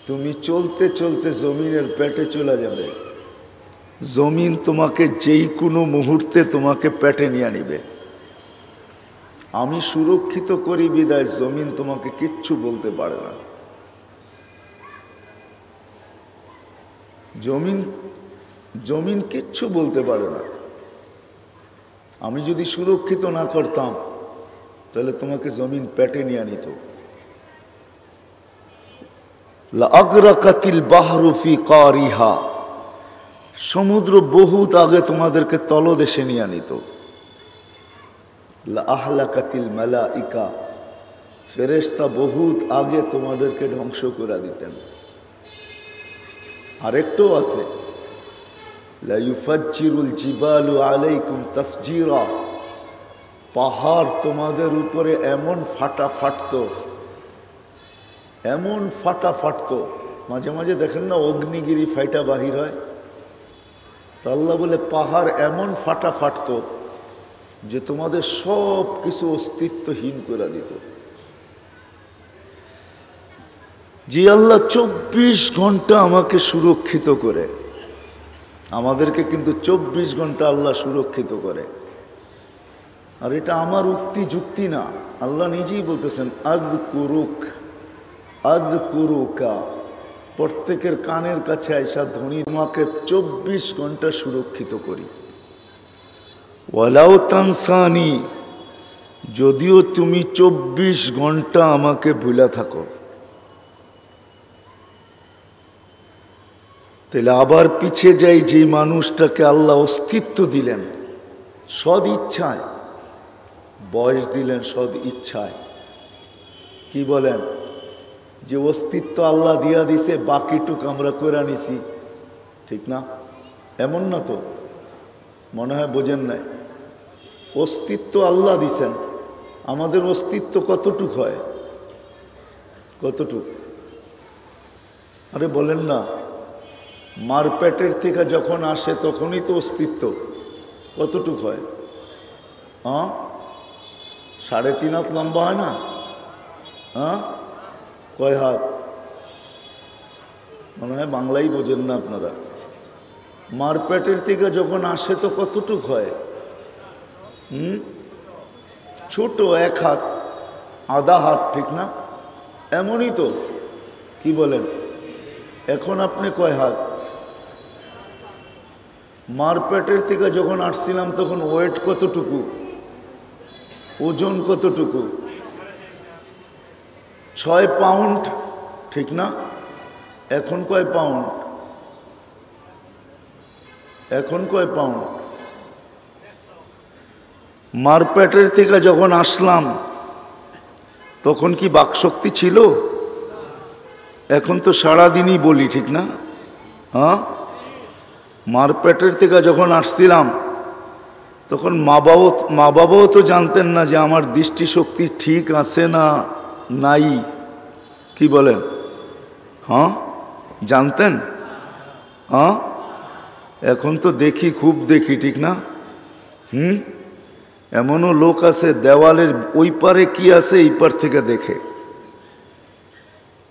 তুমি চলতে চলতে জমিনের পেটে চলে যাবে। জমিন তোমাকে যেই কোনো মুহূর্তে তোমাকে পেটে নিয়ে নিবে। আমি সুরক্ষিত করি বিদায়, জমিন তোমাকে কিচ্ছু বলতে পারে না। জমিন জমিন কিচ্ছু বলতে পারে না। আমি যদি সুরক্ষিত না করতাম, তাহলে তোমাকে জমিন পেটে নিয়ে আনিত অগ্রকাতিল বাহরুফি কারিহা। সমুদ্র বহুত আগে তোমাদেরকে তলদেশে নিয়ে আনিত আহলাকাতিল মেলা ইকা ফেরেস্তা বহুত আগে তোমাদেরকে ধ্বংস করে দিতেন। আরেকটু আছে। জিবালু আলাইকুম তফজিরা। পাহাড় তোমাদের উপরে এমন ফাটা ফাটত, এমন ফাটা ফাটত, মাঝে মাঝে দেখেন না অগ্নিগিরি ফাইটা বাহির হয়? তো আল্লাহ বলে, পাহাড় এমন ফাটা ফাটত যে তোমাদের সব কিছু অস্তিত্বহীন করে দিত। যে আল্লাহ চব্বিশ ঘণ্টা আমাকে সুরক্ষিত করে। আমাদেরকে কিন্তু চব্বিশ ঘণ্টা আল্লাহ সুরক্ষিত করে। আর এটা আমার উক্তি যুক্তি না। আল্লাহ নিজেই বলতেছেন, আদ কুরুক, আদ কুরুকা। প্রত্যেকের কানের কাছে আইসা ধ্বনি তোমাকে চব্বিশ ঘণ্টা সুরক্ষিত করি। ওয়ালাও তানসানি, যদিও তুমি চব্বিশ ঘণ্টা আমাকে ভুলা থাকো। তাহলে আবার পিছিয়ে যাই যে মানুষটাকে আল্লাহ অস্তিত্ব দিলেন। সদ ইচ্ছায়। বয়স দিলেন সদ ইচ্ছায়। কি বলেন? যে অস্তিত্ব আল্লাহ দিয়া দিছে, বাকিটুক আমরা করে নিছি ঠিক না? এমন না তো? মনে হয় বোঝেন নাই। অস্তিত্ব আল্লাহ দিছেন। আমাদের অস্তিত্ব কতটুক হয়? কতটুক? আরে বলেন না। মার পেটের থেকে যখন আসে তখনই তো অস্তিত্ব। কতটুক হয়? হ্যাঁ সাড়ে তিন হাত লম্বা হয় না? হ্যাঁ কয় হাত? মনে হয় বাংলাই বোঝেন না আপনারা। মার পেটের থেকে যখন আসে তো কতটুক হয়? হুম? ছোট এক হাত, আধা হাত, ঠিক না? এমনই তো। কি বলেন? এখন আপনি কয় হাত? মার পেটের থেকে যখন আসছিলাম, তখন ওয়েট কতটুকু? ওজন কতটুকু? ছয় পাউন্ড ঠিক না? এখন কয় পাউন্ড এখন কয় পাউন্ড মার পেটের থেকে যখন আসলাম, তখন কি বাকশক্তি ছিল? এখন তো সারাদিনই বলি, ঠিক না? হ্যাঁ? মার পেটের থেকে যখন আসছিলাম, তখন মা বাবাও মা বাবাও তো জানতেন না যে আমার দৃষ্টিশক্তি ঠিক আছে না নাই। কি বলেন? হ্যাঁ? জানতেন? হ্যাঁ? এখন তো দেখি, খুব দেখি, ঠিক না? হুম? এমনও লোক আছে, দেওয়ালের ওই পারে কি আছে, এই পার থেকে দেখে।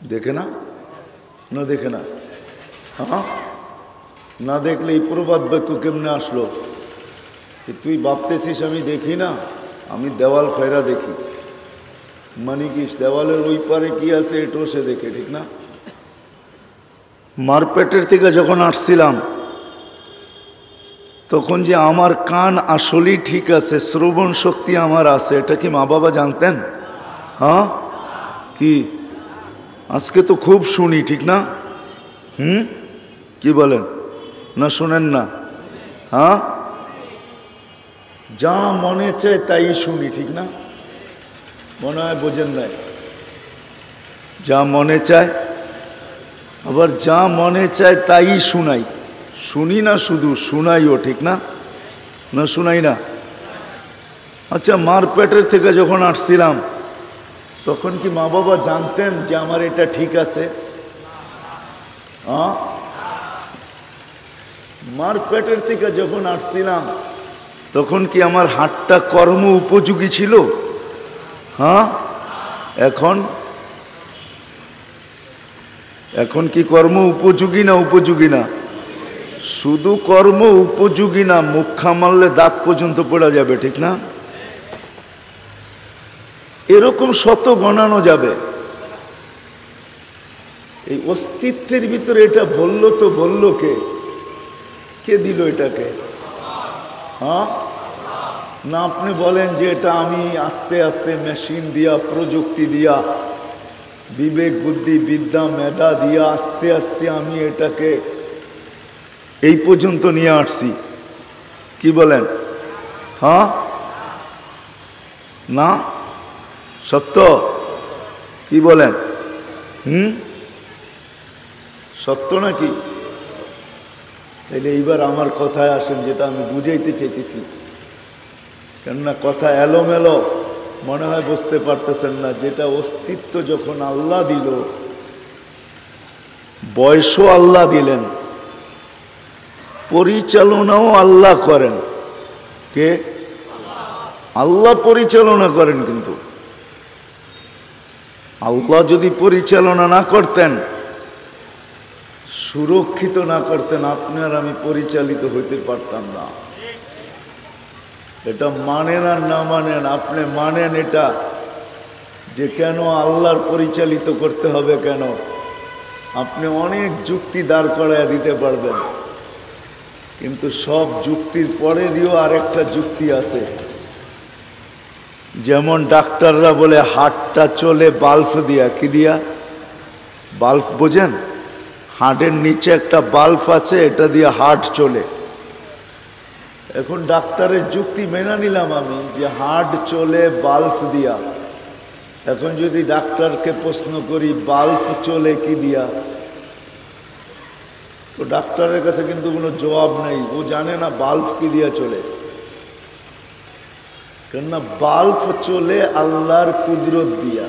দেখে না? না দেখে না? হ্যাঁ? না দেখলে এই প্রবাদ বাক্য কেমনে আসলো? তুই ভাবতেছিস আমি দেখি না? আমি দেওয়াল ফেরা দেখি। মানে কি দেওয়ালের ওই পারে কি আছে এটাও সে দেখে, ঠিক না? মারপেটের থেকে যখন আসছিলাম, তখন যে আমার কান আসলেই ঠিক আছে, শ্রবণ শক্তি আমার আছে, এটা কি মা বাবা জানতেন? হ্যাঁ? কি? আজকে তো খুব শুনি, ঠিক না? হুম? কি বলেন? না শোনেন না। হ্যাঁ? যা মনে চায় তাই শুনি, ঠিক না? মনে হয় বোঝেন নাই। যা মনে চায়, আবার যা মনে চায় তাই শুনাই। শুনি না শুধু, শুনাইও, ঠিক না? না শুনাই না। আচ্ছা মার পেটের থেকে যখন আসছিলাম, তখন কি মা বাবা জানতেন যে আমার এটা ঠিক আছে? হ্যাঁ? মার পেটের থেকে যখন আসছিলাম, তখন কি আমার হাটটা কর্ম উপযোগী ছিল? হ্যাঁ? এখন? এখন কি কর্ম উপযোগী না উপযোগী না? শুধু কর্ম উপযোগী না, মুখা মারলে দাঁত পর্যন্ত পড়া যাবে, ঠিক না? এরকম শত গণানো যাবে। এই অস্তিত্বের ভিতরে এটা বলল তো বলল কে? কে দিল এটাকে? হ্যাঁ? না, আপনি বলেন যে এটা আমি আস্তে আস্তে মেশিন দিয়া, প্রযুক্তি দিয়া, বিবেক, বুদ্ধি, বিদ্যা, মেধা দিয়া আস্তে আস্তে আমি এটাকে এই পর্যন্ত নিয়ে আসছি। কি বলেন? হ্যাঁ? না? সত্য? কি বলেন? হুম? সত্য নাকি? তাহলে এইবার আমার কথায় আসেন, যেটা আমি বুঝাইতে চাইতেছি। কেননা কথা এলোমেলো, মনে হয় বুঝতে পারতেছেন না, যেটা অস্তিত্ব যখন আল্লাহ দিল, বয়সও আল্লাহ দিলেন, পরিচালনাও আল্লাহ করেন। কে? আল্লাহ পরিচালনা করেন কিন্তু। আল্লাহ যদি পরিচালনা না করতেন সুরক্ষিত না করতেন, আপনি আর আমি পরিচালিত হইতে পারতাম না। এটা মানেন আর না মানেন, আপনি মানেন এটা যে কেন আল্লাহর পরিচালিত করতে হবে কেন? আপনি অনেক যুক্তি দাঁড় করাইয়া দিতে পারবেন। কিন্তু সব যুক্তির পরে দিয়েও আরেকটা যুক্তি আছে। যেমন ডাক্তাররা বলে, হাটটা চলে বাল্ব দিয়া। কি দিয়া? বাল্ব বোঝেন? হার্টের নিচে একটা বাল্ব আছে, এটা দিয়ে হার্ট চলে। এখন ডাক্তারের যুক্তি মেনে নিলাম আমি যে হার্ট চলে বাল্ব দিয়া। এখন যদি ডাক্তারকে প্রশ্ন করি, বাল্ব চলে কি দিয়া? তো ডাক্তারের কাছে কিন্তু কোনো জবাব নেই। ও জানে না বাল্ব কি দিয়া চলে। কেননা বাল্ব চলে আল্লাহর কুদরত দিয়া।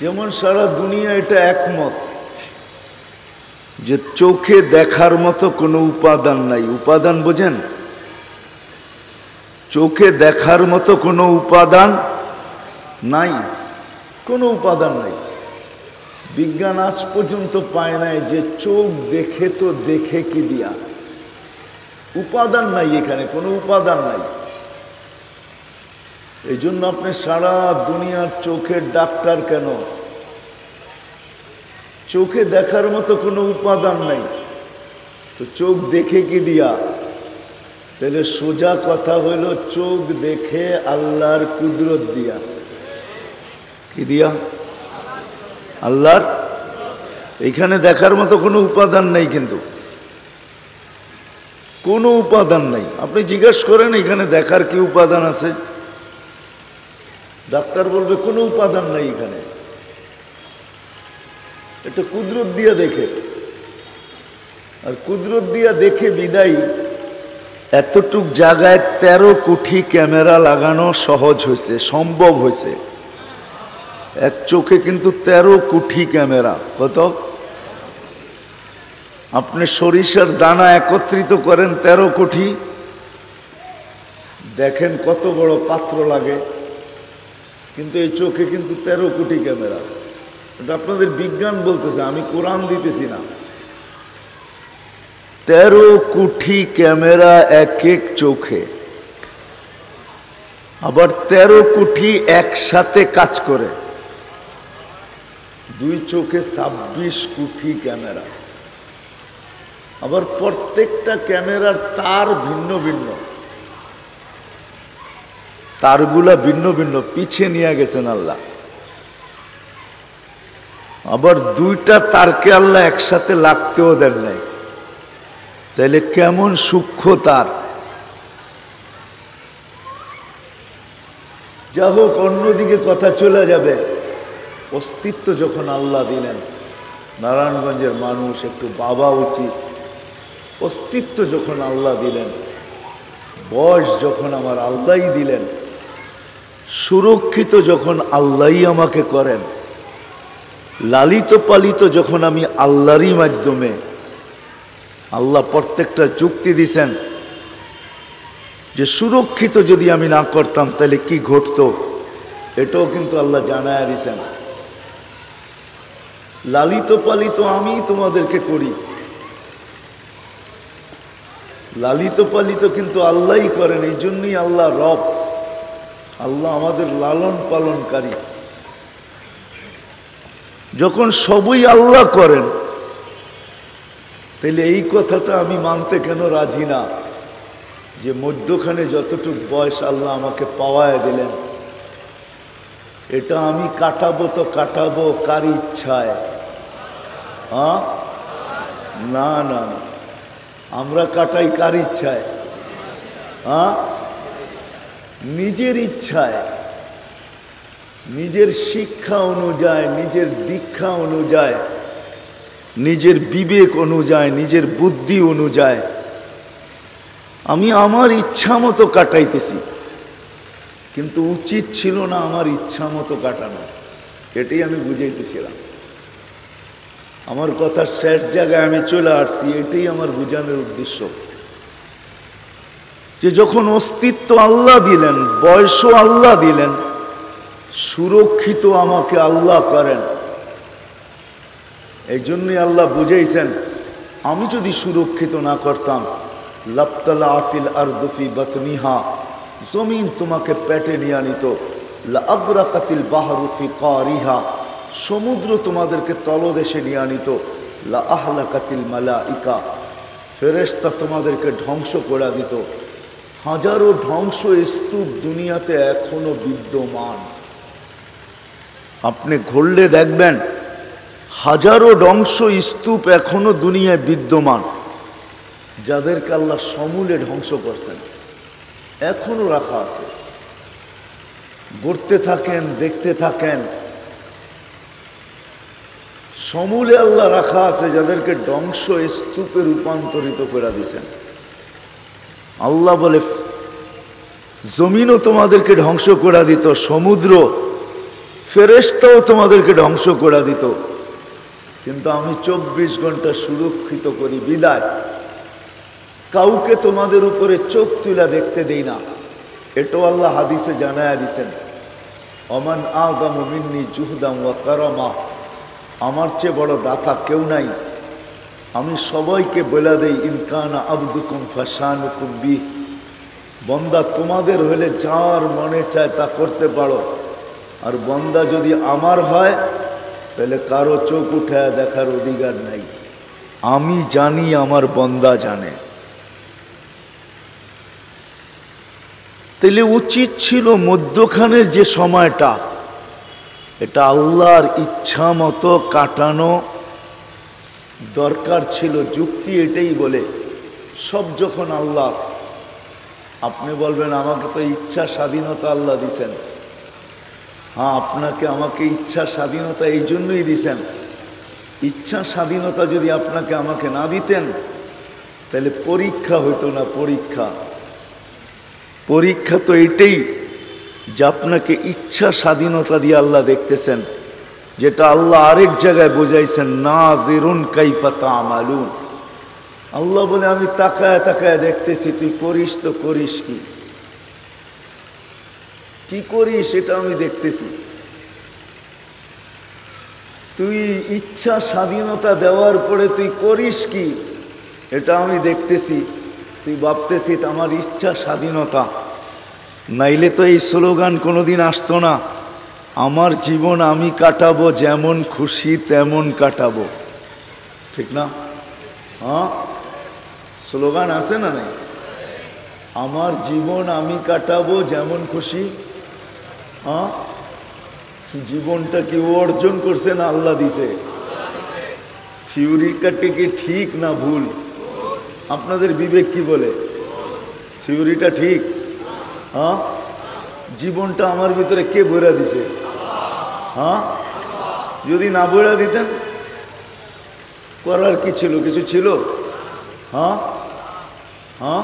যেমন সারা দুনিয়া এটা একমত যে চোখে দেখার মতো কোনো উপাদান নাই। উপাদান বোঝেন? চোখে দেখার মতো কোনো উপাদান নাই। কোনো উপাদান নাই। বিজ্ঞান আজ পর্যন্ত পায় নাই যে চোখ দেখে তো দেখে কি দিয়া। উপাদান নাই এখানে, কোনো উপাদান নাই। এই জন্য আপনি সারা দুনিয়ার চোখের ডাক্তার কেন? চোখে দেখার মতো কোনো উপাদান নাই। তো চোখ দেখে কি দিয়া? তাহলে সোজা কথা হইল চোখ দেখে আল্লাহর কুদরত দিয়া। কি দিয়া? আল্লাহর? এখানে দেখার মতো কোনো উপাদান নাই কিন্তু। কোনো উপাদান নাই। আপনি জিজ্ঞেস করেন এখানে দেখার কি উপাদান আছে? ডাক্তার বলবে, কোনো উপাদান নাই এখানে। এটা কুদরত দিয়া দেখে। আর কুদরত দিয়া দেখে বিদায়ী, এতটুক জায়গায় তেরো কোটি ক্যামেরা লাগানো সহজ হয়েছে, সম্ভব হয়েছে। এক চোখে কিন্তু তেরো কোটি ক্যামেরা। কত? আপনি সরিষার দানা একত্রিত করেন তেরো কোটি দেখেন কত বড় পাত্র লাগে। কিন্তু এই চোখে কিন্তু তেরো কোটি ক্যামেরা। এটা আপনাদের বিজ্ঞান বলতেছে, আমি কোরআন দিতেছি না। তেরো কোটি ক্যামেরা এক এক চোখে। আবার তেরো কোটি একসাথে কাজ করে। দুই চোখে ছাব্বিশ কোটি ক্যামেরা। আবার প্রত্যেকটা ক্যামেরার তার ভিন্ন ভিন্ন। তারগুলা ভিন্ন ভিন্ন, পিছিয়ে নিয়ে গেছেন আল্লাহ। আবার দুইটা তারকে আল্লাহ একসাথে লাগতেও দেন নাই। তাইলে কেমন সূক্ষ্ম তার। যা হোক, অন্যদিকে কথা চলে যাবে। অস্তিত্ব যখন আল্লাহ দিলেন, নারায়ণগঞ্জের মানুষ একটু বাবা উচিত। অস্তিত্ব যখন আল্লাহ দিলেন, বয়স যখন আমার আল্লাহই দিলেন সুরক্ষিত যখন আল্লাহই আমাকে করেন, লালিত পালিত যখন আমি আল্লাহরই মাধ্যমে, আল্লাহ প্রত্যেকটা চুক্তি দিছেন যে সুরক্ষিত যদি আমি না করতাম, তাহলে কি ঘটত? এটাও কিন্তু আল্লাহ জানায় দিছেন। লালিত পালিত আমি তোমাদেরকে করি। লালিত পালিত কিন্তু আল্লাহই করেন, এই জন্যই আল্লাহ রব। আল্লাহ আমাদের লালন পালনকারী। যখন সবই আল্লাহ করেন তাহলে এই কথাটা আমি মানতে কেন রাজি না? যে মধ্যখানে যতটুক বয়স আল্লাহ আমাকে পাওয়ায় দিলেন, এটা আমি কাটাবো তো কাটাবো কার ইচ্ছায়? না না আমরা কাটাই কার ইচ্ছায়? হ্যাঁ নিজের ইচ্ছায়, নিজের শিক্ষা অনুযায়ী, নিজের দীক্ষা অনুযায়ী, নিজের বিবেক অনুযায়ী, নিজের বুদ্ধি অনুযায়ী আমি আমার ইচ্ছা মতো কাটাইতেছি। কিন্তু উচিত ছিল না আমার ইচ্ছা মতো কাটানো। এটাই আমি বুঝাইতেছিলাম। আমার কথার শেষ জায়গায় আমি চলে আসছি, এটাই আমার বোঝানোর উদ্দেশ্য। যে যখন অস্তিত্ব আল্লাহ দিলেন, বয়সও আল্লাহ দিলেন, সুরক্ষিত আমাকে আল্লাহ করেন। এই জন্যই আল্লাহ বুঝাইছেন, আমি যদি সুরক্ষিত না করতাম লাপ্তালা আতিল আর দুফি বতনিহা, জমিন তোমাকে পেটে নিয়ে আনিত আগ্রাকাতিল বাহারুফি কারিহা, সমুদ্র তোমাদেরকে তলদেশে নিয়ে আনিত, লা আহলা কাতিল মালা ইকা ফেরেস্তা তোমাদেরকে ধ্বংস করে দিত। হাজারো ধ্বংস স্তূপ দুনিয়াতে এখনও বিদ্যমান। আপনি ঘুরলে দেখবেন, হাজারো ধ্বংস স্তূপ এখনও দুনিয়ায় বিদ্যমান, যাদেরকে আল্লাহ সমূলে ধ্বংস করছেন। এখনও রাখা আছে। গড়তে থাকেন, দেখতে থাকেন। সমূলে আল্লাহ রাখা আছে যাদেরকে ধ্বংস স্তূপে রূপান্তরিত করে দিছেন আল্লাহ বলে, জমিনও তোমাদেরকে ধ্বংস করে দিত, সমুদ্র ফেরেস্তাও তোমাদেরকে ধ্বংস করে দিত। কিন্তু আমি চব্বিশ ঘণ্টা সুরক্ষিত করি বিদায়। কাউকে তোমাদের উপরে চোখ তুলা দেখতে দেই না। এটাও আল্লাহ হাদিসে জানায়া দিছেন, অমান আগাম জুহদাম ওয়া কারামা আমার চেয়ে বড় দাতা কেউ নাই। আমি সবাইকে বলে দেই ইনকানা আব্দুকুম ফাসানুকুম বি বন্দা তোমাদের হলে যার মনে চায় তা করতে পারো। আর বন্দা যদি আমার হয়, তাহলে কারও চোখ উঠে দেখার অধিকার নাই। আমি জানি আমার বন্দা জানে। তাহলে উচিত ছিল মধ্যখানের যে সময়টা, এটা আল্লাহর ইচ্ছা মতো কাটানো দরকার ছিল যুক্তি এটাই বলে। সব যখন আল্লাহ, আপনি বলবেন, আমাকে তো ইচ্ছা স্বাধীনতা আল্লাহ দিছেন। হ্যাঁ আপনাকে আমাকে ইচ্ছা স্বাধীনতা এই জন্যই দিছেন। ইচ্ছা স্বাধীনতা যদি আপনাকে আমাকে না দিতেন, তাহলে পরীক্ষা হতো না পরীক্ষা। পরীক্ষা তো এটাই যে আপনাকে ইচ্ছা স্বাধীনতা দিয়ে আল্লাহ দেখতেছেন। যেটা আল্লাহ আরেক জায়গায় বোঝাইছেন না দেরুন কাইফাতা আমালুন আল্লাহ বলে, আমি তাকায় তাকায় দেখতেছি, তুই করিস তো করিস কি? কি করিস সেটা আমি দেখতেছি। তুই ইচ্ছা স্বাধীনতা দেওয়ার পরে তুই করিস কি? এটা আমি দেখতেছি। তুই ভাবতেছি আমার ইচ্ছা স্বাধীনতা? নাইলে তো এই স্লোগান কোনোদিন আসতো না। আমার জীবন আমি কাটাবো, যেমন খুশি তেমন কাটাবো। ঠিক না? হ্যাঁ? স্লোগান আছে না নাই? আমার জীবন আমি কাটাবো, যেমন খুশি। হ্যাঁ? জীবনটা কি অর্জন করছে না আল্লাহ দিছে? থিওরিটা কি ঠিক না ভুল? আপনাদের বিবেক কি বলে? থিওরিটা ঠিক? হ্যাঁ? জীবনটা আমার ভিতরে কে বইরা দিছে? হ্যাঁ? যদি না বইরা দিতেন, করার কি ছিল? কিছু ছিল? হ্যাঁ? হ্যাঁ?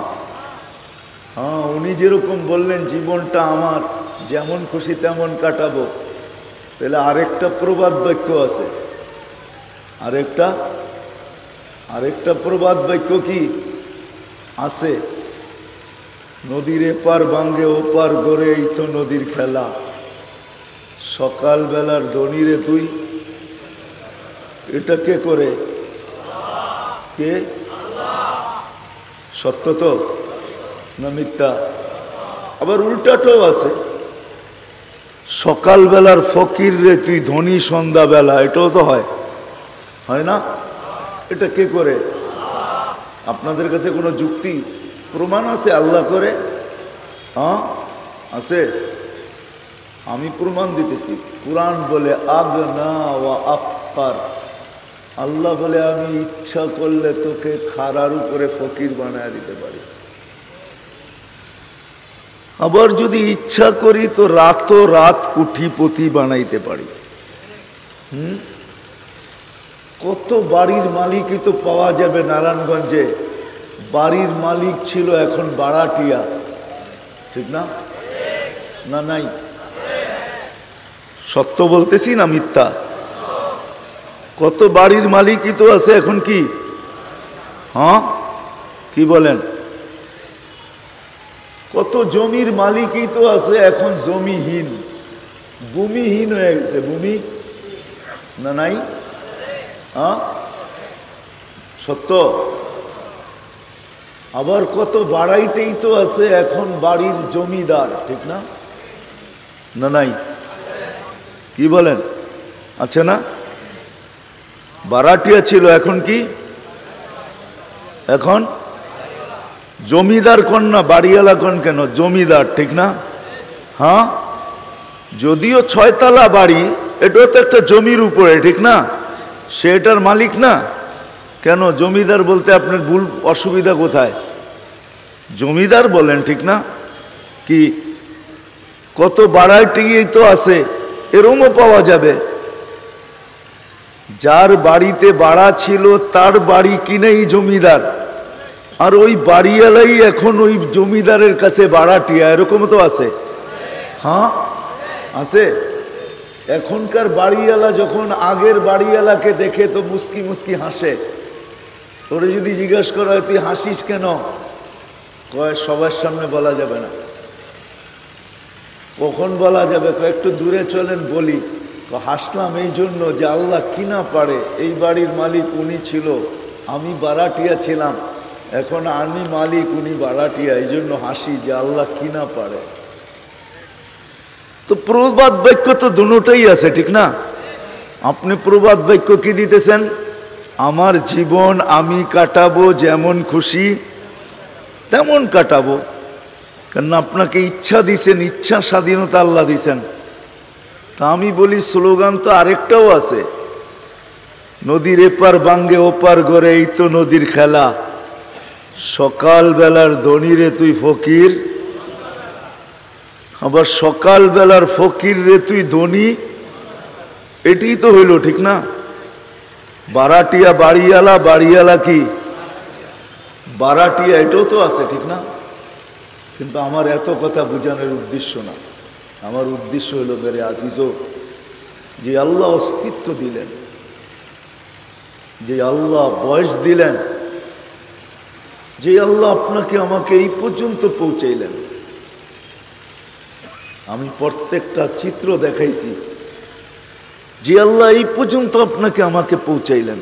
হ্যাঁ উনি যেরকম বললেন, জীবনটা আমার, যেমন খুশি তেমন কাটাবো। তাহলে আরেকটা প্রবাদ বাক্য আছে। আরেকটা আরেকটা প্রবাদ বাক্য কি আছে? নদীর এপার বাঙ্গে ওপার গড়ে এই তো নদীর খেলা। সকালবেলার দনিরে তুই। এটা কে করে? কে? সত্য তো? না মিথ্যা? আবার উল্টাটাও আছে। সকালবেলার ফকির রে তুই ধনী সন্ধ্যাবেলা, এটাও তো হয়। হয় না? এটা কে করে? আপনাদের কাছে কোনো যুক্তি, প্রমাণ আছে আল্লাহ করে? হ্যাঁ আছে? আমি প্রমাণ দিতেছি। কোরআন বলে আগ না ওয়া আফকার। আল্লাহ বলে, আমি ইচ্ছা করলে তোকে খারার উপরে ফকির বানায় দিতে পারি। আবার যদি ইচ্ছা করি, তো রাতও রাত কুঠিপতি বানাইতে পারি। হুম? কত বাড়ির মালিকই তো পাওয়া যাবে নারায়ণগঞ্জে। বাড়ির মালিক ছিল এখন বাড়াটিয়া ঠিক না? না, নাই। সত্য বলতেছি না মিথ্যা? কত বাড়ির মালিকই তো আছে এখন কি? হ্যাঁ? কি বলেন? কত জমির মালিকই তো আছে এখন জমিহীন। ভূমিহীন হয়ে গেছে, ভূমি? না নাই? হ্যাঁ? সত্য? আবার কত বাড়াইতেই তো আছে এখন বাড়ির জমিদার, ঠিক না? না নাই? কি বলেন? আছে না? বারাটিয়া ছিল এখন কি? এখন? জমিদার কোন না বাড়িওয়ালা কোন কেন? জমিদার, ঠিক না? হ্যাঁ? যদিও ছয়তলা বাড়ি, এটাও তো একটা জমির উপরে, ঠিক না? সে এটার মালিক না? কেন? জমিদার বলতে আপনার ভুল, অসুবিধা কোথায়? জমিদার বলেন, ঠিক না? কি? কত বাড়াইটি তো আছে। এরমও পাওয়া যাবে। যার বাড়িতে বাড়া ছিল, তার বাড়ি কিনেই জমিদার। আর ওই বাড়িওয়ালাই এখন ওই জমিদারের কাছে বাড়াটিয়া এরকম তো আছে? হ্যাঁ? আছে? এখনকার বাড়িওয়ালা যখন আগের বাড়িওয়ালাকে দেখে তো মুস্কি মুস্কি হাসে। তোরে যদি জিজ্ঞেস করা হয়, তুই হাসিস কেন? কয়, সবার সামনে বলা যাবে না। কখন বলা যাবে? একটু দূরে চলেন বলি। হাসলাম এই জন্য যে আল্লাহ কিনা পারে, এই বাড়ির মালিক উনি ছিল, আমি বারাটিয়া ছিলাম। এখন আমি মালিক, উনি বারাটিয়া, এই জন্য হাসি যে আল্লাহ কিনা পারে। তো প্রবাদ বাক্য তো দুটাই আছে, ঠিক না? আপনি প্রবাদ বাক্য কি দিতেছেন? আমার জীবন আমি কাটাবো যেমন খুশি, তেমন কাটাবো। কেন আপনাকে ইচ্ছা দিছেন, ইচ্ছা স্বাধীনতা আল্লাহ দিছেন। তা আমি বলি, স্লোগান তো আরেকটাও আছে। নদীর এপার বাঙ্গে, ওপার গড়ে, এই তো নদীর খেলা। সকাল বেলার ধনীরে তুই ফকির, আবার সকাল বেলার ফকির রে তুই ধনী। এটি তো হইল, ঠিক না? বারাটিয়া, বাড়িয়ালা বাড়িয়ালা কি? বারাটিয়া, এটাও তো আছে, ঠিক না? কিন্তু আমার এত কথা বোঝানোর উদ্দেশ্য না। আমার উদ্দেশ্য হলো, মেরে আজিজও, যে আল্লাহ অস্তিত্ব দিলেন, যে আল্লাহ বয়স দিলেন, যে আল্লাহ আপনাকে আমাকে এই পর্যন্ত পৌঁছাইলেন। আমি প্রত্যেকটা চিত্র দেখাইছি, যে আল্লাহ এই পর্যন্ত আপনাকে আমাকে পৌঁছাইলেন।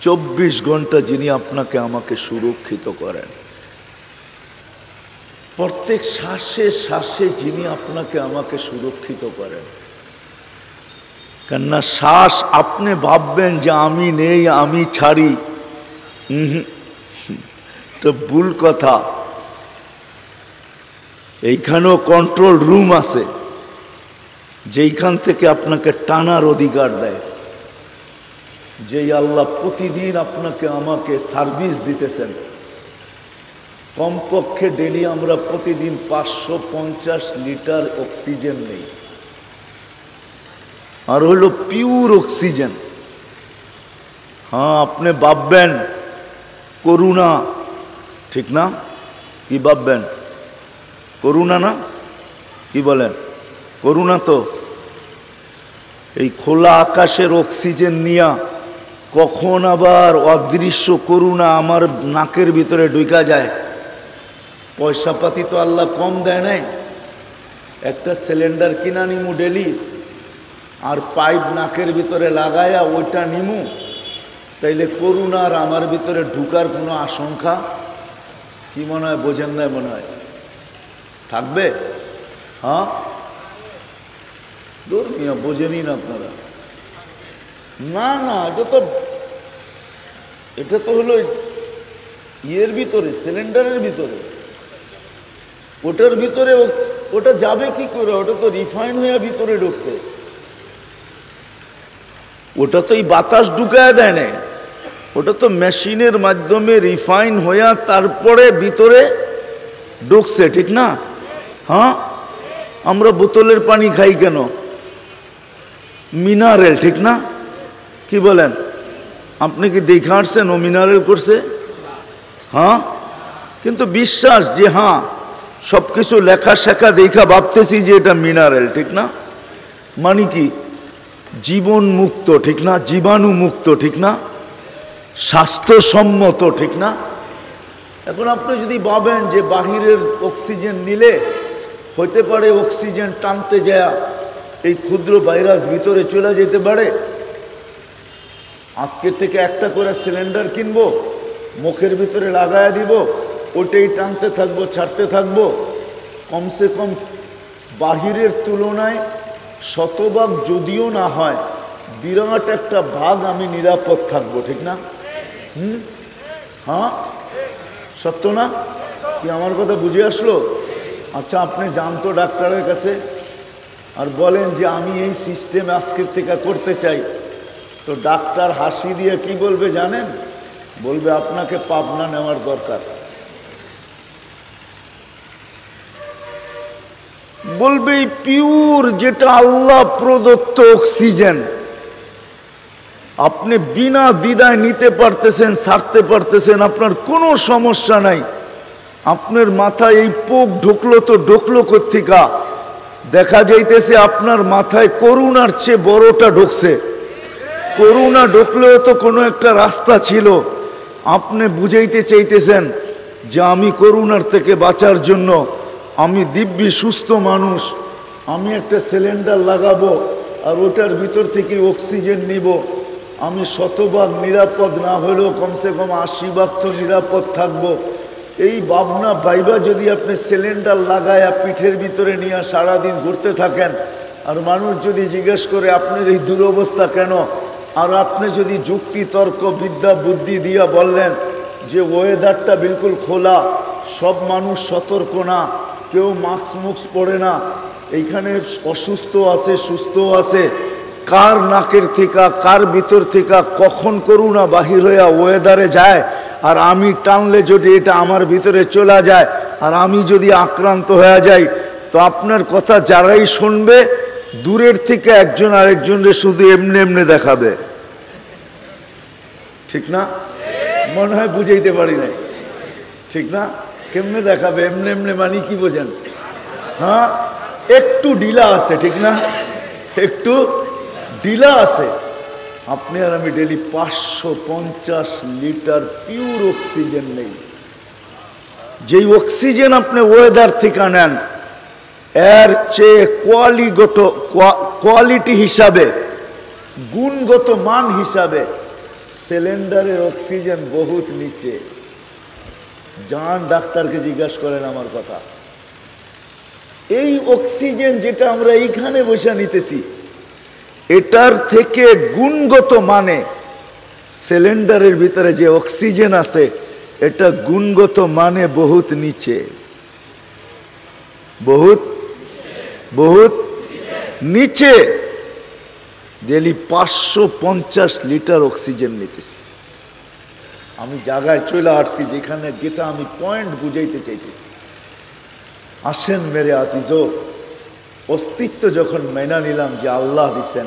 চব্বিশ ঘণ্টা যিনি আপনাকে আমাকে সুরক্ষিত করেন। প্রত্যেক শ্বাসে শ্বাসে যিনি আপনাকে আমাকে সুরক্ষিত করেন। কেননা শ্বাস আপনি ভাববেন যে আমি নেই, আমি ছাড়ি। তো ভুল কথা। এইখানেও কন্ট্রোল রুম আছে। যেইখান থেকে আপনাকে টানার অধিকার দেয়। যেই আল্লাহ প্রতিদিন আপনাকে আমাকে সার্ভিস দিতেছেন। কমপক্ষে ডেলি আমরা প্রতিদিন পাঁচশো পঞ্চাশ লিটার অক্সিজেন নেই। আর হলো পিওর অক্সিজেন। হ্যাঁ আপনি ভাববেন, করুণা, ঠিক না? কি ভাববেন? করুণা না? কি বলেন? করুণা তো। এই খোলা আকাশের অক্সিজেন নিয়া কখন আবার অদৃশ্য করুণা আমার নাকের ভিতরে ঢুকা যায়। পয়সা পাতি তো আল্লাহ কম দেয় নাই। একটা সিলিন্ডার কিনা নিমু ডেলি, আর পাইপ নাকের ভিতরে লাগায়া ওইটা নিমু। তাইলে করুণার আমার ভিতরে ঢুকার কোনো আশঙ্কা? কি মনে হয়, বোঝেন না মনে হয়। থাকবে? হ্যাঁ? দূর মিয়া বোঝেনি না আপনারা। না না, এটা তো এটা তো হলো ইয়ের ভিতরে, সিলিন্ডারের ভিতরে। ওটার ভিতরে ওটা যাবে কি করে? ওটা তো রিফাইন হয়ে ভিতরে ঢুকছে। ওটা তো এই বাতাস ঢুকায় দেয় না ওটা তো মেশিনের মাধ্যমে রিফাইন হইয়া তারপরে ভিতরে ঢুকছে, ঠিক না? হ্যাঁ? আমরা বোতলের পানি খাই কেন? মিনারেল ঠিক না? কি বলেন? আপনি কি দেখে আসছেন ও মিনারেল করছে? হ্যাঁ? কিন্তু বিশ্বাস যে হ্যাঁ সব কিছু লেখা শেখা দেখা ভাবতেছি যে এটা মিনারেল, ঠিক না? মানে কি? জীবন মুক্ত, ঠিক না? জীবাণু মুক্ত, ঠিক না? স্বাস্থ্যসম্মত, ঠিক না? এখন আপনি যদি ভাবেন যে বাহিরের অক্সিজেন নিলে হতে পারে অক্সিজেন টানতে যায় এই ক্ষুদ্র ভাইরাস ভিতরে চলে যেতে পারে। আজকের থেকে একটা করে সিলিন্ডার কিনবো, মুখের ভিতরে লাগায়া দিব ওটাই টানতে থাকব, ছাড়তে থাকব। কমসে কম বাহিরের তুলনায় শতভাগ যদিও না হয়, বিরাট একটা ভাগ আমি নিরাপদ থাকব, ঠিক না? হুম? হ্যাঁ? সত্য না? কি আমার কথা বুঝে আসলো? আচ্ছা আপনি জানতো ডাক্তারের কাছে আর বলেন যে আমি এই সিস্টেম আজকের থেকে করতে চাই। তো ডাক্তার হাসি দিয়ে কি বলবে জানেন? বলবে, আপনাকে পাবনা নেওয়ার দরকার। বলবে, পিওর যেটা আল্লাহ প্রদত্ত অক্সিজেন। আপনি বিনা দ্বিধায় নিতে পারতেছেন, ছাড়তে পারতেছেন, আপনার কোনো সমস্যা নাই। আপনার মাথায় এই পোক ঢুকলো তো ঢুকলো কোথেকা দেখা যাইতেছে আপনার মাথায় করুণার চেয়ে বড়টা ঢুকছে। করুণা ঢুকলেও তো কোনো একটা রাস্তা ছিল। আপনি বুঝাইতে চাইতেছেন যে আমি করুণার থেকে বাঁচার জন্য আমি দিব্যি সুস্থ মানুষ, আমি একটা সিলিন্ডার লাগাবো আর ওটার ভিতর থেকে অক্সিজেন নিব। আমি শতভাগ নিরাপদ না হলেও কমসে কম আশি ভাগ তো নিরাপদ থাকব। এই ভাবনা ভাইবা যদি আপনি সিলিন্ডার লাগায় পিঠের ভিতরে নিয়ে সারাদিন ঘুরতে থাকেন, আর মানুষ যদি জিজ্ঞেস করে, আপনার এই দুরবস্থা কেন? আর আপনি যদি যুক্তি, তর্ক, বিদ্যা, বুদ্ধি দিয়া বললেন যে ওয়েদারটা বিলকুল খোলা, সব মানুষ সতর্ক না। কেউ মাস্ক মুক্স পরে না। এইখানে অসুস্থ আছে, সুস্থ আছে। কার নাকের থেকে, কার ভিতর থেকে, কখন করুণা বাহির হইয়া ওয়েদারে যায়। আর আমি টানলে যদি এটা আমার ভিতরে চলে যায়, আর আমি যদি আক্রান্ত হয়ে যাই, তো আপনার কথা যারাই শুনবে, দূরের থেকে একজন আরেকজনরে শুধু এমনি এমনি দেখাবে। ঠিক না? মনে হয় বুঝাইতে পারি নাই। ঠিক না? কেমনে দেখাবে? এমনি এমনি মানে কি বোঝেন? হ্যাঁ? একটু ঢিলা আছে, ঠিক না? একটু ঢিলা আছে। আপনি আর আমি ডেলি পাঁচশো পঞ্চাশ লিটার পিওর অক্সিজেন নেই। যেই অক্সিজেন আপনি ওয়েদার থেকে নেন এর চেয়ে কোয়ালিগত কোয়ালিটি হিসাবে, গুণগত মান হিসাবে সিলিন্ডারের অক্সিজেন বহুত নিচে। যান ডাক্তারকে জিজ্ঞাসা করেন আমার কথা। এই অক্সিজেন যেটা আমরা এইখানে বসে নিতেছি, এটার থেকে গুণগত মানে সিলিন্ডারের ভিতরে যে অক্সিজেন আছে, এটা গুণগত মানে বহুত নিচে। বহুত? বহুত? নিচে। ডেলি পাঁচশো পঞ্চাশ লিটার অক্সিজেন নিতেছি। আমি জায়গায় চলে আসছি যেখানে যেটা আমি পয়েন্ট বুঝাইতে চাইতেছি। আসেন মেরে আসি আজিজ, অস্তিত্ব যখন মেনা নিলাম যে আল্লাহ দিছেন,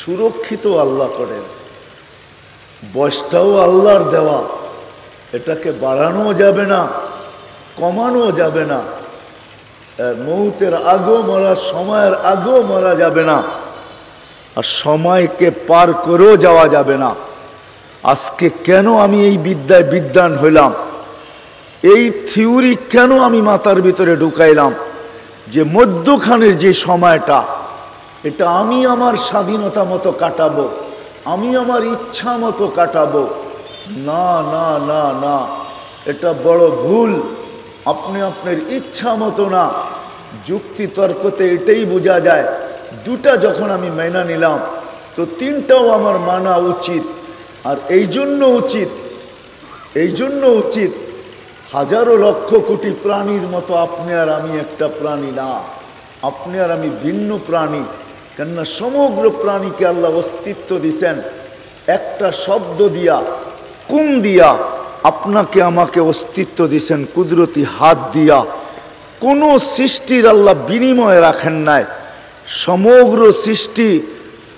সুরক্ষিত আল্লাহ করেন, বয়সটাও আল্লাহর দেওয়া, এটাকে বাড়ানো যাবে না কমানো যাবে না মৌতের আগেও মরা, সময়ের আগেও মরা যাবে না, আর সময়কে পার করেও যাওয়া যাবে না। আজকে কেন আমি এই বিদ্যায় বিদ্যান হইলাম? এই থিওরি কেন আমি মাথার ভিতরে ঢুকাইলাম? যে মধ্যখানের যে সময়টা, এটা আমি আমার স্বাধীনতা মতো কাটাবো, আমি আমার ইচ্ছা মতো কাটাবো। না না না না, এটা বড় ভুল। আপনি আপনার ইচ্ছা মতো না। যুক্তি তর্কতে এটাই বোঝা যায়। দুটা যখন আমি মেনা নিলাম, তো তিনটাও আমার মানা উচিত। আর এই জন্য উচিত, এই জন্য উচিত হাজারো লক্ষ কোটি প্রাণীর মতো আপনি আর আমি একটা প্রাণী না। আপনি আর আমি ভিন্ন প্রাণী। কেননা সমগ্র প্রাণীকে আল্লাহ অস্তিত্ব দিছেন। একটা শব্দ দিয়া, কুম দিয়া আপনাকে আমাকে অস্তিত্ব দিছেন, কুদরতি হাত দিয়া। কোনো সৃষ্টির আল্লাহ বিনিময়ে রাখেন নাই। সমগ্র সৃষ্টি,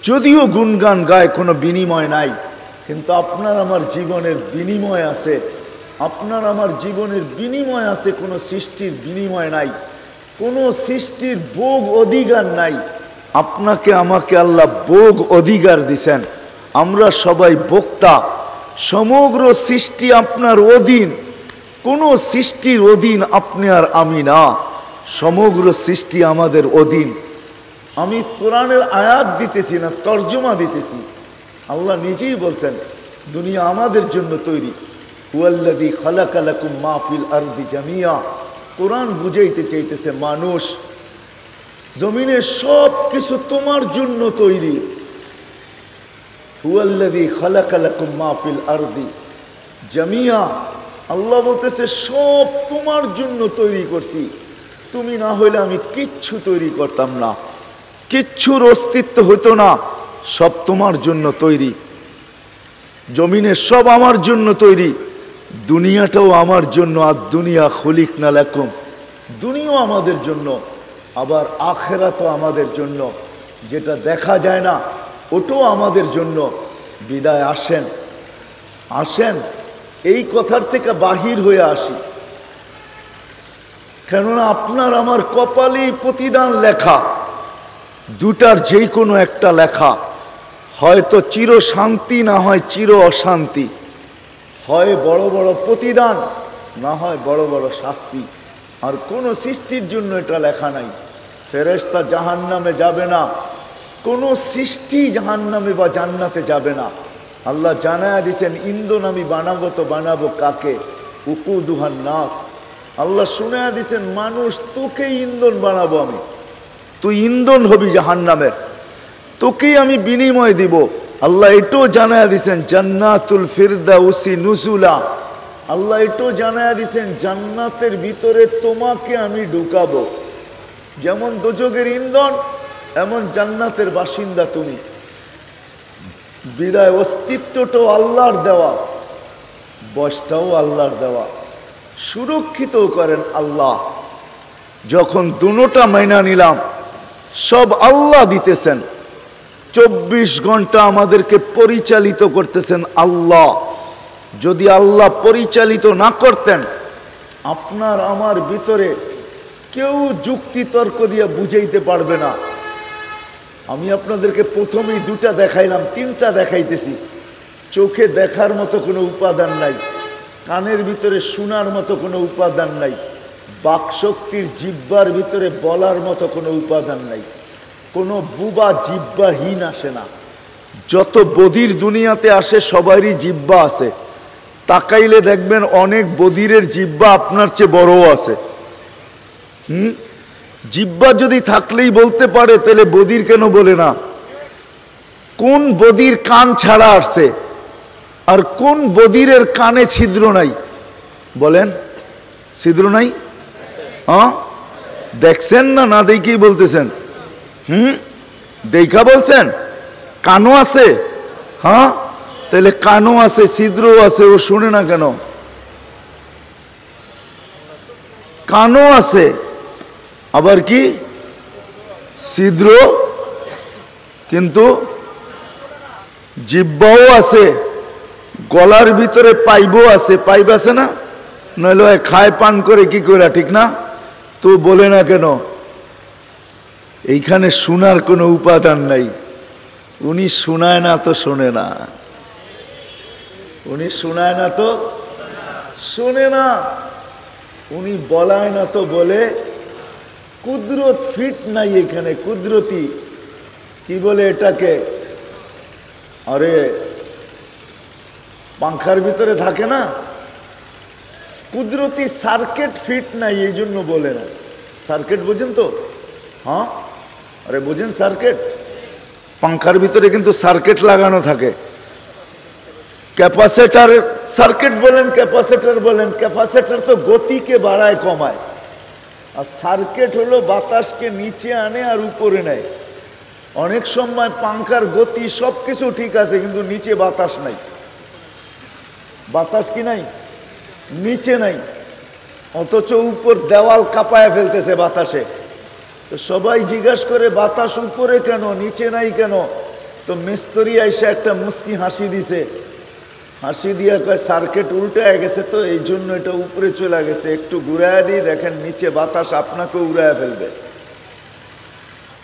যদিও গুণগান গায়, কোনো বিনিময় নাই। কিন্তু আপনার আমার জীবনের বিনিময় আছে। আপনার আমার জীবনের বিনিময় আছে, কোনো সৃষ্টির বিনিময় নাই। কোনো সৃষ্টির ভোগ অধিকার নাই। আপনাকে, আমাকে আল্লাহ ভোগ অধিকার দিছেন। আমরা সবাই বক্তা সমগ্র সৃষ্টি আপনার অধীন। কোনো সৃষ্টির অধীন আপনি আর আমি না। সমগ্র সৃষ্টি আমাদের অধীন। আমি কোরআনের আয়াত দিতেছি না, তর্জমা দিতেছি। আল্লাহ নিজেই বলছেন, দুনিয়া আমাদের জন্য তৈরি। হুয়াল্লাদি খালাকালাকুম মাহফিল আরদি জামিয়া। কোরআন বুঝাইতে চাইতেছে মানুষ জমিনের সব কিছু তোমার জন্য তৈরি। হুয়াল্লাদি খালাকালাকুম মাহফিল আরদি জামিয়া। আল্লাহ বলতেছে, সব তোমার জন্য তৈরি করছি। তুমি না হইলে আমি কিচ্ছু তৈরি করতাম না। কিচ্ছুর অস্তিত্ব হতো না। সব তোমার জন্য তৈরি। জমিনের সব আমার জন্য তৈরি। দুনিয়াটাও আমার জন্য, আর দুনিয়া খলিক না লেখম দুনিয়াও আমাদের জন্য, আবার আখেরা তো আমাদের জন্য। যেটা দেখা যায় না, ওটাও আমাদের জন্য। বিদায় আসেন। আসেন, এই কথার থেকে বাহির হয়ে আসি। কেননা আপনার আমার কপালেই প্রতিদান লেখা। দুটার যেই কোনো একটা লেখা। হয়তো চির শান্তি, না হয় চির অশান্তি। হয় বড় বড় প্রতিদান, না হয় বড় বড় শাস্তি। আর কোনো সৃষ্টির জন্য এটা লেখা নাই। ফেরেস্তা জাহান নামে যাবে না। কোনো সৃষ্টি জাহান নামে বা জান্নাতে যাবে না। আল্লাহ জানায়া দিছেন, ইন্দন আমি বানাবো তো বানাবো কাকে? উকু দুহান নাস। আল্লাহ শুনায়া দিছেন, মানুষ তোকে ইন্ধন বানাবো আমি। তুই ইন্ধন হবি জাহান নামের তোকেই আমি বিনিময় দিব। আল্লাহ এটাও জানায়া দিছেন, জান্নাতুল ফিরদা উসি নুসুলা আল্লাহ এটাও জানায়া দিছেন, জান্নাতের ভিতরে তোমাকে আমি ঢুকাবো। যেমন দোজগের ইন্ধন, এমন জান্নাতের বাসিন্দা তুমি। বিদায় অস্তিত্বটাও আল্লাহর দেওয়া, বয়সটাও আল্লাহর দেওয়া। সুরক্ষিত করেন আল্লাহ। যখন দুটা মাইনা নিলাম, সব আল্লাহ দিতেছেন। চব্বিশ ঘণ্টা আমাদেরকে পরিচালিত করতেছেন আল্লাহ। যদি আল্লাহ পরিচালিত না করতেন, আপনার আমার ভিতরে কেউ যুক্তি তর্ক দিয়ে বুঝাইতে পারবে না। আমি আপনাদেরকে প্রথমেই দুটা দেখাইলাম, তিনটা দেখাইতেছি। চোখে দেখার মতো কোনো উপাদান নাই, কানের ভিতরে শোনার মতো কোনো উপাদান নাই, বাকশক্তির জিব্বার ভিতরে বলার মতো কোনো উপাদান নাই। কোনো বুবা জিব্বাহীন আসে না। যত বদির দুনিয়াতে আসে, সবারই জিব্বা আছে। তাকাইলে দেখবেন অনেক বদিরের জিব্বা আপনার চেয়ে বড়ও আছে। হুম? জিব্বা যদি থাকলেই বলতে পারে, তাহলে বদির কেন বলে না? কোন বদির কান ছাড়া আসছে? আর কোন বদিরের কানে ছিদ্র নাই? বলেন, ছিদ্র নাই? হ্যাঁ দেখছেন না না দেখেই বলতেছেন? হুম, দেখা বলছেন? কানও আছে? হ্যাঁ? তাহলে কানও আছে ছিদ্রও আছে, ও শুনে না কেন? কানও আছে, আবার কি? ছিদ্র কিন্তু জিব্বাও আছে, গলার ভিতরে পাইবও আছে, পাইব আছে না? নইলে খায় পান করে কি করে ঠিক না? তো বলে না কেন? এইখানে শোনার কোনো উপাদান নাই। উনি শোনায় না তো শোনে না। উনি শোনায় না তো শোনে না। উনি বলায় না তো বলে, কুদরত ফিট নাই এখানে, কুদরতি। কি বলে এটাকে? আরে, পাংখার ভিতরে থাকে না? কুদরতি সার্কেট ফিট নাই এই জন্য বলে না। সার্কেট বোঝেন তো? হ্যাঁ? আরে বুঝেন সার্কিট? পাংখার ভিতরে কিন্তু সার্কিট লাগানো থাকে। ক্যাপাসিটার, সার্কিট বলেন, ক্যাপাসিটার বলেন, ক্যাপাসিটার তো গতিকে বাড়ায়, কমায়। আর সার্কিট হলো বাতাসকে নিচে আনে আর উপরে নেয়। অনেক সময় পাংখার গতি সব কিছু ঠিক আছে, কিন্তু নিচে বাতাস নাই। বাতাস কি নাই? নিচে নাই। অথচ উপর দেওয়াল কাঁপায় ফেলতেছে বাতাসে। তো সবাই জিজ্ঞাসা করে, বাতাস উপরে কেন, নিচে নাই কেন? তো মিস্তরি আইসে একটা মুস্কি হাসি দিছে। হাসি দিয়া কয়, সার্কিট উল্টায় গেছে তো, এই জন্য এটা উপরে চলে গেছে। একটু ঘুরায় দিই, দেখেন নিচে বাতাস আপনাকে উড়ায় ফেলবে।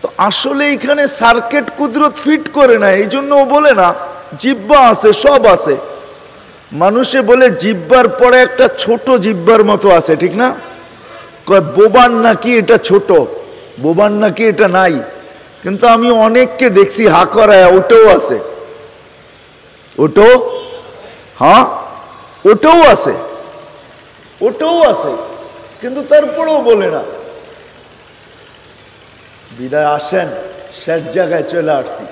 তো আসলে এখানে সার্কিট কুদরত ফিট করে না, এই জন্য ও বলে না, জিব্বা আছে, সব আছে। মানুষে বলে, জিব্বার পরে একটা ছোট জিব্বার মতো আছে, ঠিক না? কয় বোবান নাকি এটা ছোট। বোবান নাকি এটা নাই? কিন্তু আমি অনেককে দেখছি হা করায়, ওটাও আছে। ওটো? হ্যাঁ? ওটাও আছে। ওটাও আছে, কিন্তু তারপরেও বলে না। বিদায় আসেন, শেষ জায়গায় চলে আসছি।